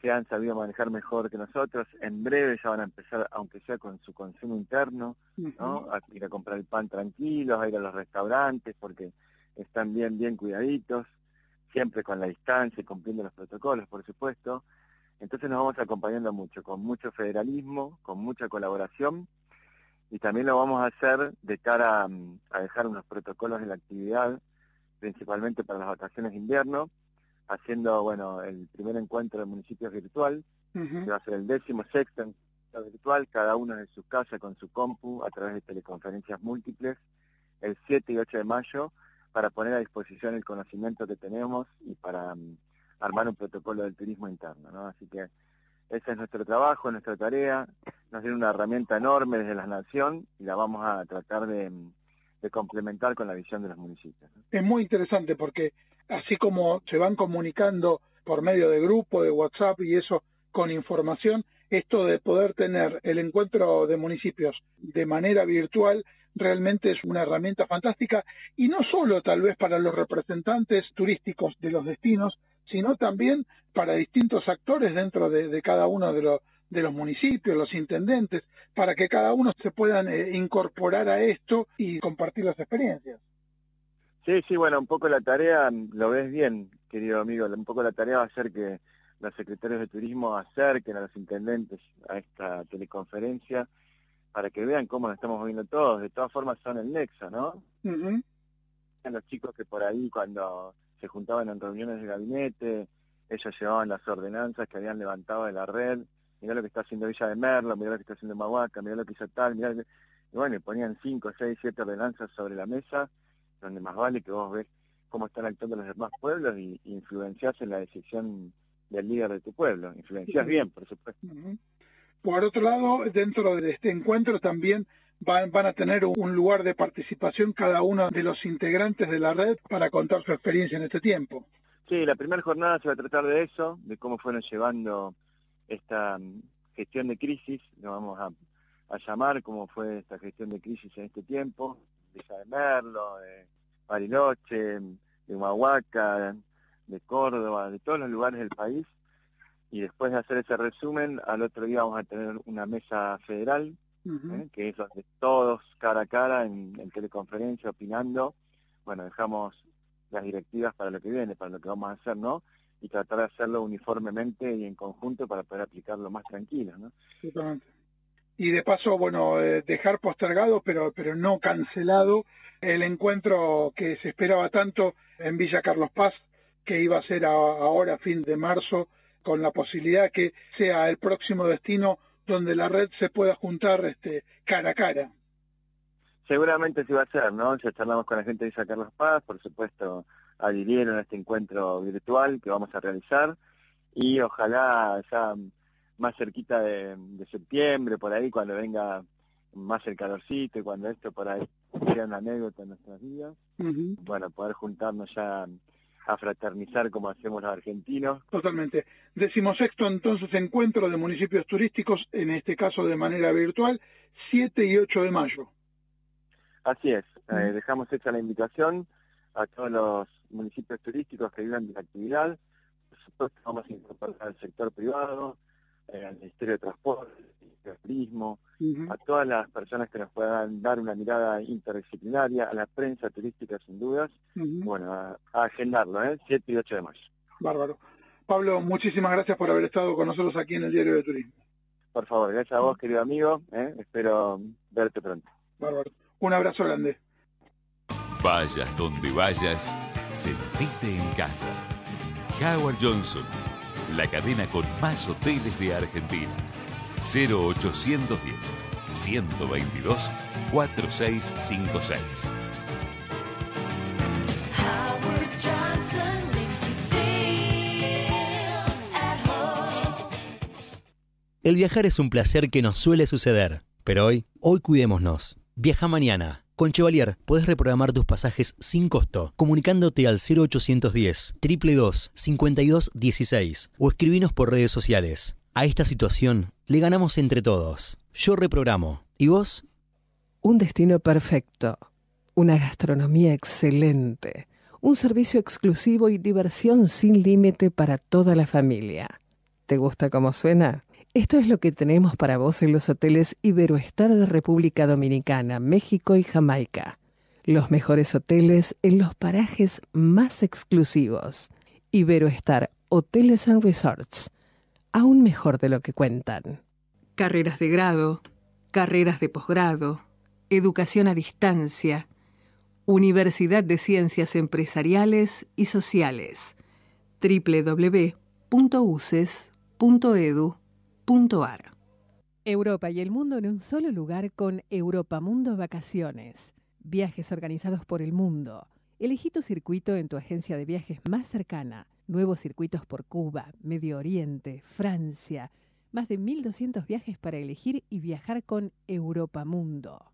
se han sabido manejar mejor que nosotros, en breve ya van a empezar, aunque sea con su consumo interno, ¿no? a ir a comprar el pan tranquilos, a ir a los restaurantes, porque están bien, bien cuidaditos, siempre con la distancia y cumpliendo los protocolos, por supuesto. Entonces nos vamos acompañando mucho, con mucho federalismo, con mucha colaboración, y también lo vamos a hacer de cara a, a dejar unos protocolos de la actividad, principalmente para las vacaciones de invierno, haciendo, bueno, el primer encuentro de municipios virtual, que va a ser el décimo sexto encuentro virtual, cada uno en su casa con su compu a través de teleconferencias múltiples, el 7 y 8 de mayo, para poner a disposición el conocimiento que tenemos y para mm, armar un protocolo del turismo interno, ¿no? Así que ese es nuestro trabajo, nuestra tarea, nos tiene una herramienta enorme desde la nación y la vamos a tratar de, mm, de complementar con la visión de los municipios. Es muy interesante porque así como se van comunicando por medio de grupo, de WhatsApp y eso con información, esto de poder tener el encuentro de municipios de manera virtual realmente es una herramienta fantástica y no solo tal vez para los representantes turísticos de los destinos, sino también para distintos actores dentro de, cada uno de los, municipios, los intendentes, para que cada uno se puedan eh, incorporar a esto y compartir las experiencias. Sí, sí, bueno, un poco la tarea, lo ves bien, querido amigo, un poco la tarea va a ser que los secretarios de turismo acerquen a los intendentes a esta teleconferencia para que vean cómo nos estamos moviendo todos. De todas formas son el nexo, ¿no? Los chicos que por ahí cuando se juntaban en reuniones de gabinete, ellos llevaban las ordenanzas que habían levantado de la red, mirá lo que está haciendo Villa de Merlo, mirá lo que está haciendo Mahuaca, mirá lo que hizo tal, mirá Y bueno, y ponían cinco, seis, siete ordenanzas sobre la mesa donde más vale que vos ves cómo están actuando los demás pueblos y, influencias en la decisión del líder de tu pueblo. Influencias bien, por supuesto. Por otro lado, dentro de este encuentro también van, van a tener un lugar de participación cada uno de los integrantes de la red para contar su experiencia en este tiempo. Sí, la primera jornada se va a tratar de eso, de cómo fueron llevando esta mm, gestión de crisis. Lo vamos a a llamar, como fue esta gestión de crisis en este tiempo, Villa de Merlo, de Bariloche, de Humahuaca, de Córdoba, de todos los lugares del país. Y después de hacer ese resumen, al otro día vamos a tener una mesa federal, ¿eh? que es donde todos cara a cara en, en teleconferencia opinando, bueno, dejamos las directivas para lo que viene, para lo que vamos a hacer, ¿no? Y tratar de hacerlo uniformemente y en conjunto para poder aplicarlo más tranquilo, ¿no? Exactamente. Y de paso, bueno, eh, dejar postergado, pero, pero no cancelado, el encuentro que se esperaba tanto en Villa Carlos Paz, que iba a ser ahora, fin de marzo, con la posibilidad que sea el próximo destino donde la red se pueda juntar este, cara a cara. Seguramente sí va a ser, ¿no? Ya charlamos con la gente de Villa Carlos Paz, por supuesto adhirieron a este encuentro virtual que vamos a realizar y ojalá ya más cerquita de, septiembre, por ahí, cuando venga más el calorcito y cuando esto por ahí sea una anécdota en nuestras vidas, bueno, poder juntarnos ya a fraternizar como hacemos los argentinos. Totalmente. Decimosexto entonces encuentro de municipios turísticos, en este caso de manera virtual, 7 y 8 de mayo. Así es, eh, dejamos hecha la invitación a todos los municipios turísticos que vivan de la actividad. Por supuesto, vamos a incorporar al sector privado, eh, al Ministerio de Transporte, al Turismo, a todas las personas que nos puedan dar una mirada interdisciplinaria, a la prensa turística sin dudas, bueno, a, agendarlo, ¿eh? 7 y 8 de mayo. Bárbaro. Pablo, muchísimas gracias por haber estado con nosotros aquí en el Diario de Turismo. Por favor, gracias a vos, querido amigo. ¿eh? Espero verte pronto. Bárbaro. Un abrazo grande. Vayas donde vayas, sentite en casa. Howard Johnson, la cadena con más hoteles de Argentina. 0810 122 4656. El viajar es un placer que nos suele suceder, pero hoy, hoy cuidémonos. Viaja mañana. Con Chevalier puedes reprogramar tus pasajes sin costo comunicándote al 0810 322 5216 o escribinos por redes sociales. A esta situación le ganamos entre todos. Yo reprogramo. ¿Y vos? Un destino perfecto. Una gastronomía excelente. Un servicio exclusivo y diversión sin límite para toda la familia. ¿Te gusta cómo suena? Esto es lo que tenemos para vos en los hoteles Iberoestar de República Dominicana, México y Jamaica. Los mejores hoteles en los parajes más exclusivos. Iberoestar Hoteles and Resorts. Aún mejor de lo que cuentan. Carreras de grado, carreras de posgrado, educación a distancia, Universidad de Ciencias Empresariales y Sociales. www.uces.edu Europa y el mundo en un solo lugar con Europa Mundo Vacaciones. Viajes organizados por el mundo. Elegí tu circuito en tu agencia de viajes más cercana. Nuevos circuitos por Cuba, Medio Oriente, Francia. Más de 1.200 viajes para elegir y viajar con Europa Mundo.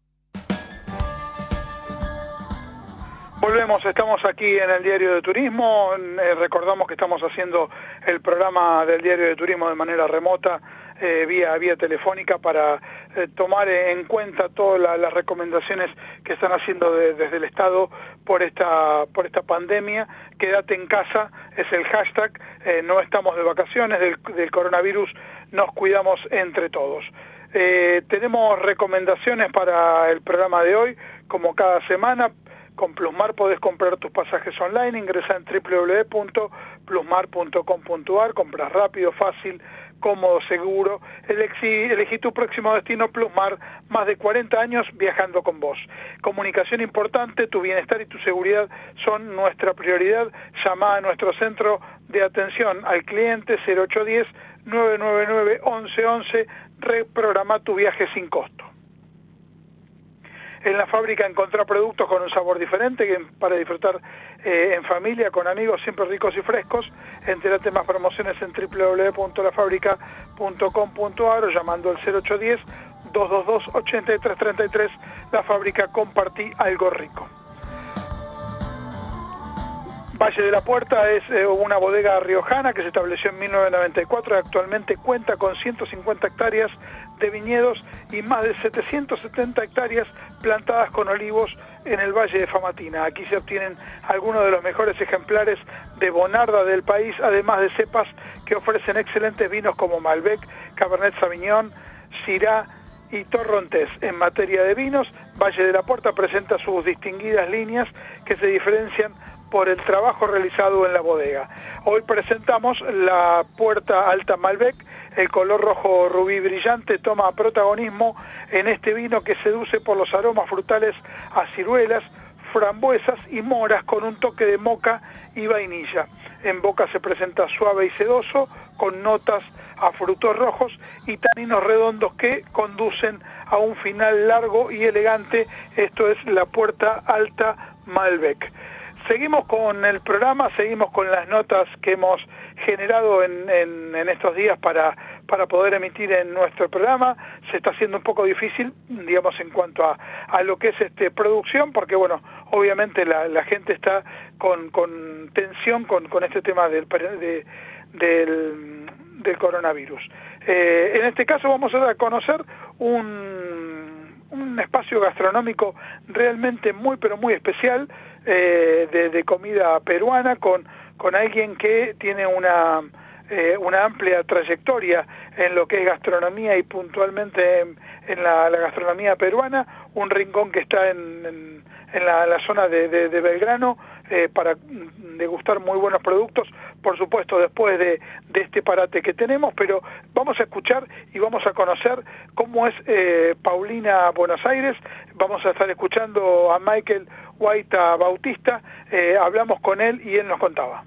Volvemos, estamos aquí en el Diario de Turismo. Eh, recordamos que estamos haciendo el programa del Diario de Turismo de manera remota eh, vía, vía telefónica para eh, tomar en cuenta todas las recomendaciones que están haciendo desde el Estado por esta, por esta pandemia. Quédate en casa es el hashtag, eh, no estamos de vacaciones del, coronavirus, nos cuidamos entre todos. tenemos recomendaciones para el programa de hoy, como cada semana, con Plusmar podés comprar tus pasajes online, ingresa en www.plusmar.com.ar, compras rápido, fácil, cómodo, seguro. Elegí, tu próximo destino Plusmar, más de 40 años viajando con vos. Comunicación importante, tu bienestar y tu seguridad son nuestra prioridad. Llama a nuestro centro de atención al cliente 0810 999 1111, reprograma tu viaje sin costo en la fábrica encontrar productos con un sabor diferente para disfrutar eh, en familia, con amigos, siempre ricos y frescos. Entérate más promociones en www.lafabrica.com.ar o llamando al 0810 222 8333. La fábrica compartí algo rico. Valle de la Puerta es eh, una bodega riojana que se estableció en 1994 y actualmente cuenta con 150 hectáreas de viñedos y más de 770 hectáreas plantadas con olivos en el Valle de Famatina. Aquí se obtienen algunos de los mejores ejemplares de Bonarda del país, además de cepas que ofrecen excelentes vinos como Malbec, Cabernet Sauvignon, Syrah y Torrontés. En materia de vinos, Valle de la Puerta presenta sus distinguidas líneas que se diferencian por el trabajo realizado en la bodega. Hoy presentamos la Puerta Alta Malbec, el color rojo rubí brillante toma protagonismo en este vino que seduce por los aromas frutales a ciruelas, frambuesas y moras con un toque de moca y vainilla. En boca se presenta suave y sedoso, con notas a frutos rojos y taninos redondos que conducen a un final largo y elegante. Esto es la puerta alta Malbec. Seguimos con el programa, seguimos con las notas que hemos generado en, estos días para, para poder emitir en nuestro programa. Se está haciendo un poco difícil, digamos, en cuanto a, a lo que es este, producción, porque, bueno, obviamente la, gente está con, con tensión con, con, este tema del, del, coronavirus. Eh, en este caso vamos a conocer un, un espacio gastronómico realmente muy, pero muy especial, eh, de, comida peruana con, con alguien que tiene una, eh, una amplia trayectoria en lo que es gastronomía y puntualmente en, la, gastronomía peruana, un rincón que está en, en, la, zona de, de, Belgrano eh, para degustar muy buenos productos, por supuesto después de, de, este parate que tenemos, pero vamos a escuchar y vamos a conocer cómo es Paulina Buenos Aires, vamos a estar escuchando a Michael Guaita Bautista, eh, hablamos con él y él nos contaba.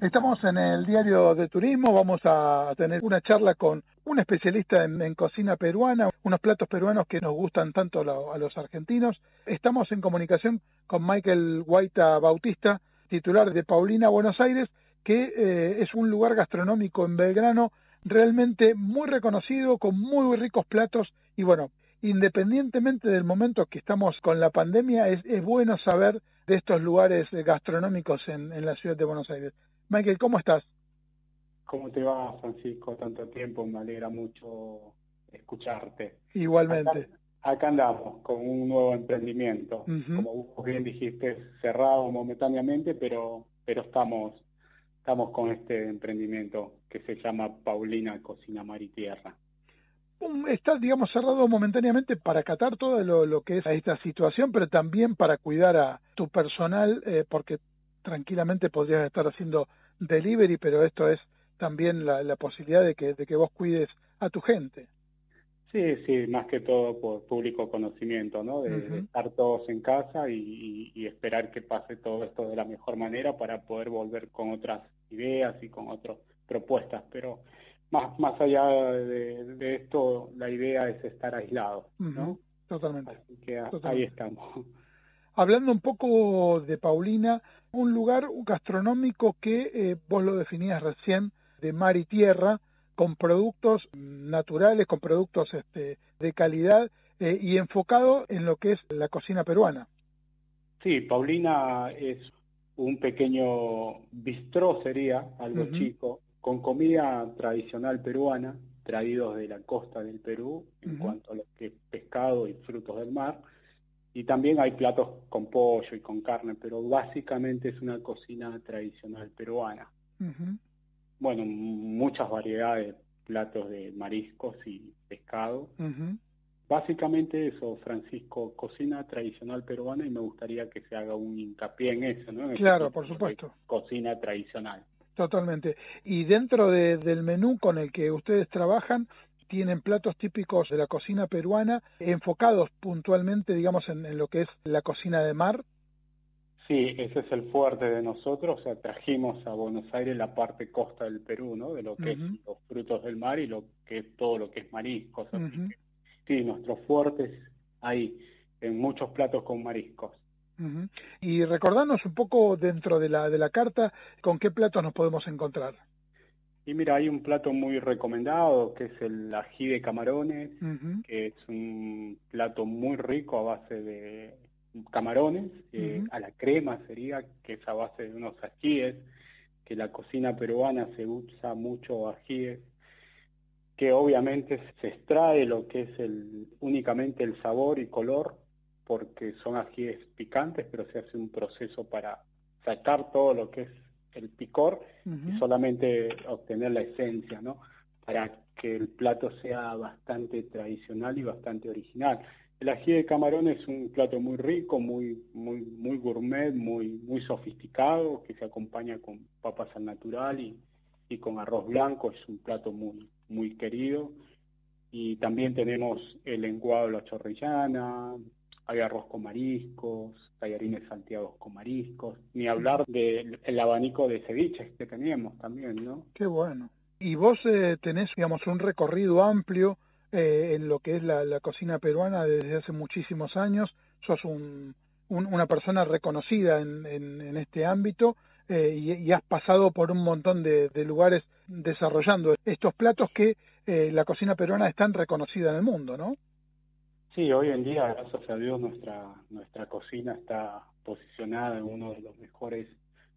Estamos en el diario de turismo, vamos a tener una charla con un especialista en, cocina peruana, unos platos peruanos que nos gustan tanto a los argentinos. Estamos en comunicación con Michael Guaita Bautista, titular de Paulina Buenos Aires, que eh, es un lugar gastronómico en Belgrano realmente muy reconocido, con muy ricos platos y bueno, independientemente del momento que estamos con la pandemia, es, bueno saber de estos lugares gastronómicos en, la ciudad de Buenos Aires. Michael, ¿cómo estás? ¿Cómo te va, Francisco? Tanto tiempo, me alegra mucho escucharte. Igualmente. Acá, andamos con un nuevo emprendimiento. Como vos bien dijiste, cerrado momentáneamente, pero, pero estamos, estamos con este emprendimiento que se llama Paulina Cocina Mar y Tierra está, digamos, cerrado momentáneamente para acatar todo lo, que es esta situación, pero también para cuidar a tu personal, eh, porque tranquilamente podrías estar haciendo delivery, pero esto es también la, posibilidad de que, de que vos cuides a tu gente. Sí, sí, más que todo por público conocimiento, ¿no? De, estar todos en casa y, esperar que pase todo esto de la mejor manera para poder volver con otras ideas y con otras propuestas. Pero más, más allá de, esto, la idea es estar aislado, ¿no? Totalmente. Así que ahí estamos. Hablando un poco de Paulina, un lugar gastronómico que eh, vos lo definías recién, de mar y tierra, con productos naturales, con productos este, de calidad eh, y enfocado en lo que es la cocina peruana. Sí, Paulina es un pequeño bistró, sería algo chico, con comida tradicional peruana, traídos de la costa del Perú, en cuanto a lo que es pescado y frutos del mar. Y también hay platos con pollo y con carne, pero básicamente es una cocina tradicional peruana. Bueno, muchas variedades, platos de mariscos y pescado. Básicamente eso, Francisco, cocina tradicional peruana y me gustaría que se haga un hincapié en eso, ¿no? claro, por supuesto. Cocina tradicional. Totalmente. Y dentro del menú con el que ustedes trabajan, tienen platos típicos de la cocina peruana, enfocados puntualmente, digamos, en, lo que es la cocina de mar. Sí, ese es el fuerte de nosotros. O sea, trajimos a Buenos Aires la parte costa del Perú, ¿no? De lo que es los frutos del mar y lo que es todo lo que es mariscos. sí, nuestros fuertes ahí, en muchos platos con mariscos. Y recordarnos un poco dentro de la, de la carta con qué platos nos podemos encontrar. Y mira, hay un plato muy recomendado que es el ají de camarones, que es un plato muy rico a base de camarones, eh, a la crema sería, que es a base de unos ajíes, que la cocina peruana se usa mucho ajíes. que obviamente se extrae lo que es el, únicamente el sabor y color, porque son ajíes picantes, pero se hace un proceso para sacar todo lo que es el picor y solamente obtener la esencia, ¿no? Para que el plato sea bastante tradicional y bastante original. El ají de camarón es un plato muy rico, muy, muy, muy gourmet, muy, muy sofisticado, que se acompaña con papas al natural y, y con arroz blanco, es un plato muy, muy querido. Y también tenemos el lenguado de la chorrillana, hay arroz con mariscos, tallarines salteados con mariscos, ni hablar del abanico de ceviches que teníamos también, ¿no? Qué bueno. Y vos eh, tenés, digamos, un recorrido amplio eh, en lo que es la, cocina peruana desde hace muchísimos años, sos una persona reconocida en, este ámbito eh, y, has pasado por un montón de, lugares desarrollando estos platos que la cocina peruana es tan reconocida en el mundo, ¿no? Sí, hoy en día, gracias a Dios, nuestra, nuestra cocina está posicionada en uno de los mejores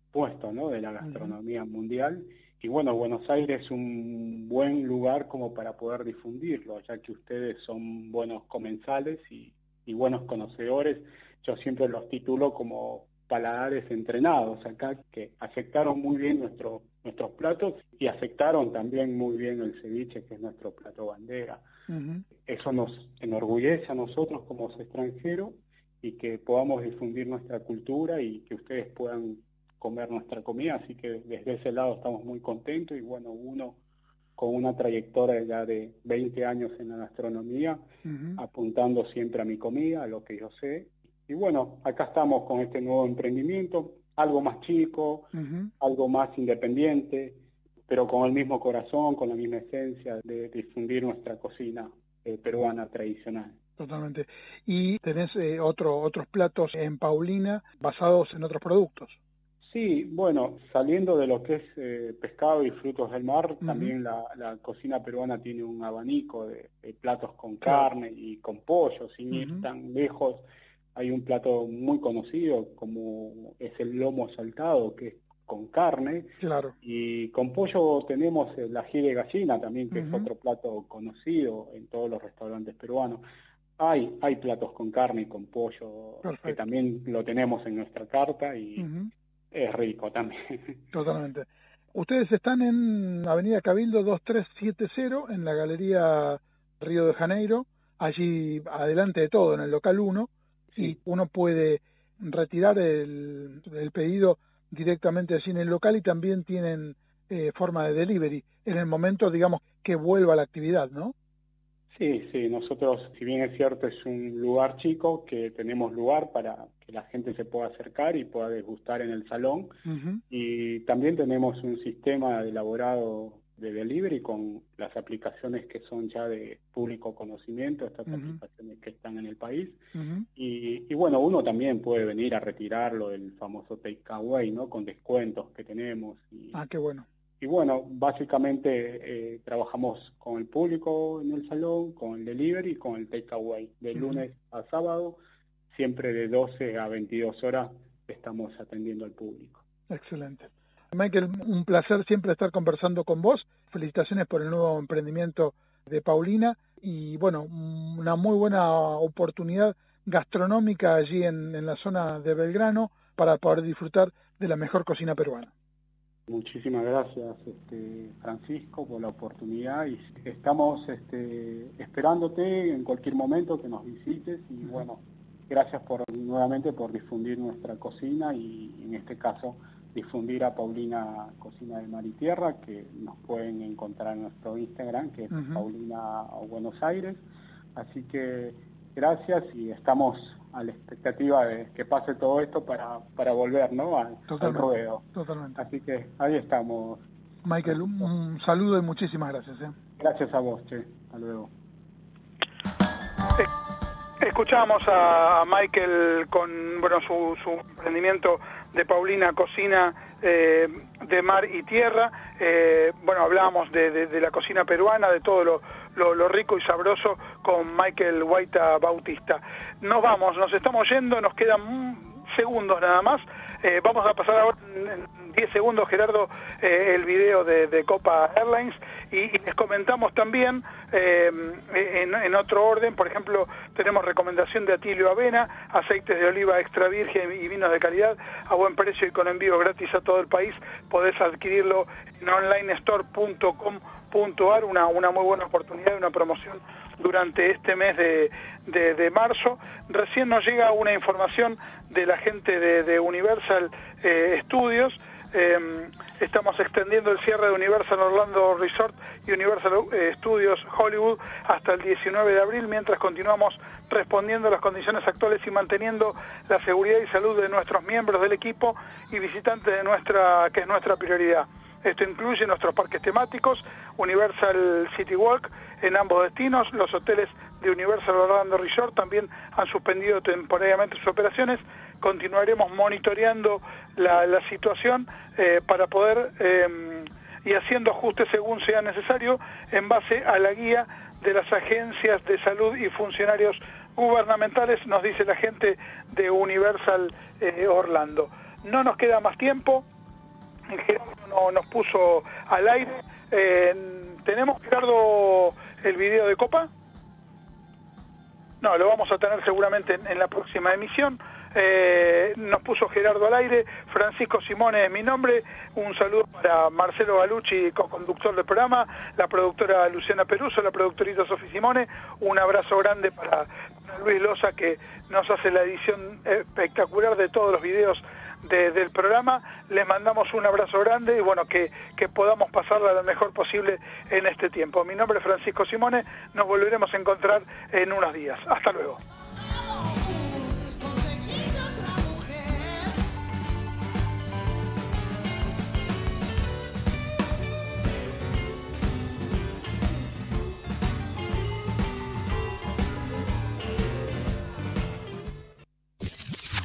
puestos ¿no? de la gastronomía mundial. Y bueno, Buenos Aires es un buen lugar como para poder difundirlo, ya que ustedes son buenos comensales y, y buenos conocedores. Yo siempre los titulo como paladares entrenados acá, que aceptaron muy bien nuestro, nuestros platos y aceptaron también muy bien el ceviche, que es nuestro plato bandera. Eso nos enorgullece a nosotros como extranjeros y que podamos difundir nuestra cultura y que ustedes puedan comer nuestra comida, así que desde ese lado estamos muy contentos y bueno, uno con una trayectoria ya de 20 años en la gastronomía, apuntando siempre a mi comida, a lo que yo sé. Y bueno, acá estamos con este nuevo emprendimiento, algo más chico, algo más independiente, pero con el mismo corazón, con la misma esencia de difundir nuestra cocina eh, peruana tradicional. Totalmente. Y tenés eh, otro, otros platos en Paulina basados en otros productos. Sí, bueno, saliendo de lo que es eh, pescado y frutos del mar, también la, cocina peruana tiene un abanico de, platos con carne y con pollo, sin ir tan lejos. Hay un plato muy conocido como es el lomo saltado, que es con carne. Claro. Y con pollo tenemos el ají de gallina también, que es otro plato conocido en todos los restaurantes peruanos. Hay, hay platos con carne y con pollo que también lo tenemos en nuestra carta y es rico también. Totalmente. Ustedes están en Avenida Cabildo 2370, en la Galería Río de Janeiro, allí adelante de todo, en el local 1, y uno puede retirar el, el pedido directamente así en el local y también tienen eh, forma de delivery en el momento, digamos, que vuelva la actividad, ¿no? Sí, sí, nosotros, si bien es cierto, es un lugar chico, que tenemos lugar para que la gente se pueda acercar y pueda degustar en el salón. Y también tenemos un sistema elaborado de delivery con las aplicaciones que son ya de público conocimiento, estas aplicaciones que están en el país. y, bueno, uno también puede venir a retirarlo, el famoso takeaway, ¿no? Con descuentos que tenemos. Y, ah, qué bueno. Y bueno, básicamente eh, trabajamos con el público en el salón, con el delivery y con el takeaway. De lunes a sábado, siempre de 12 a 22 horas estamos atendiendo al público. Excelente. Michael, un placer siempre estar conversando con vos. Felicitaciones por el nuevo emprendimiento de Paulina y bueno, una muy buena oportunidad gastronómica allí en, la zona de Belgrano para poder disfrutar de la mejor cocina peruana. Muchísimas gracias, este, Francisco, por la oportunidad y estamos este, esperándote en cualquier momento que nos visites y bueno, gracias por nuevamente por difundir nuestra cocina y en este caso difundir a Paulina Cocina de Mar y Tierra, que nos pueden encontrar en nuestro Instagram, que es Paulina Buenos Aires. Así que gracias y estamos a la expectativa de que pase todo esto para, para volver ¿no? al, ruedo. Totalmente. Así que ahí estamos. Michael, un, saludo y muchísimas gracias. ¿eh? Gracias a vos, che. Hasta luego. Escuchamos a Michael con bueno, su, su emprendimiento de Paulina Cocina eh, de Mar y Tierra. Eh, bueno, hablábamos de, la cocina peruana, de todo lo, rico y sabroso con Michael Guaita Bautista. Nos vamos, nos estamos yendo, nos quedan segundos nada más. Eh, vamos a pasar ahora 10 segundos, Gerardo, eh, el video de, Copa Airlines y, les comentamos también eh, en, otro orden, por ejemplo, tenemos recomendación de Atilio Avena, aceites de oliva extra virgen y vinos de calidad a buen precio y con envío gratis a todo el país. Podés adquirirlo en onlinestore.com.ar, una, una muy buena oportunidad, una promoción durante este mes de, de, marzo. Recién nos llega una información de la gente de, Universal eh, Studios. Em, estamos extendiendo el cierre de Universal Orlando Resort y Universal eh, Studios Hollywood hasta el 19 de abril, mientras continuamos respondiendo a las condiciones actuales y manteniendo la seguridad y salud de nuestros miembros del equipo y visitantes de nuestra, que es nuestra prioridad. Esto incluye nuestros parques temáticos, Universal City Walk en ambos destinos, los hoteles de Universal Orlando Resort también han suspendido temporariamente sus operaciones. Continuaremos monitoreando la, situación eh, para poder em, y haciendo ajustes según sea necesario en base a la guía de las agencias de salud y funcionarios gubernamentales, nos dice la gente de Universal eh, Orlando. No nos queda más tiempo, Gerardo no, nos puso al aire. Eh, ¿Tenemos, Gerardo, el video de Copa? No, lo vamos a tener seguramente en, la próxima emisión. Eh, nos puso Gerardo al aire, Francisco Simone es mi nombre, un saludo para Marcelo Galucci, co-conductor del programa, la productora Luciana Peruso, la productorita Sofi Simone, un abrazo grande para Luis Loza que nos hace la edición espectacular de todos los videos del programa. Les mandamos un abrazo grande y bueno, que, que podamos pasarla lo mejor posible en este tiempo. Mi nombre es Francisco Simone, nos volveremos a encontrar en unos días. Hasta luego.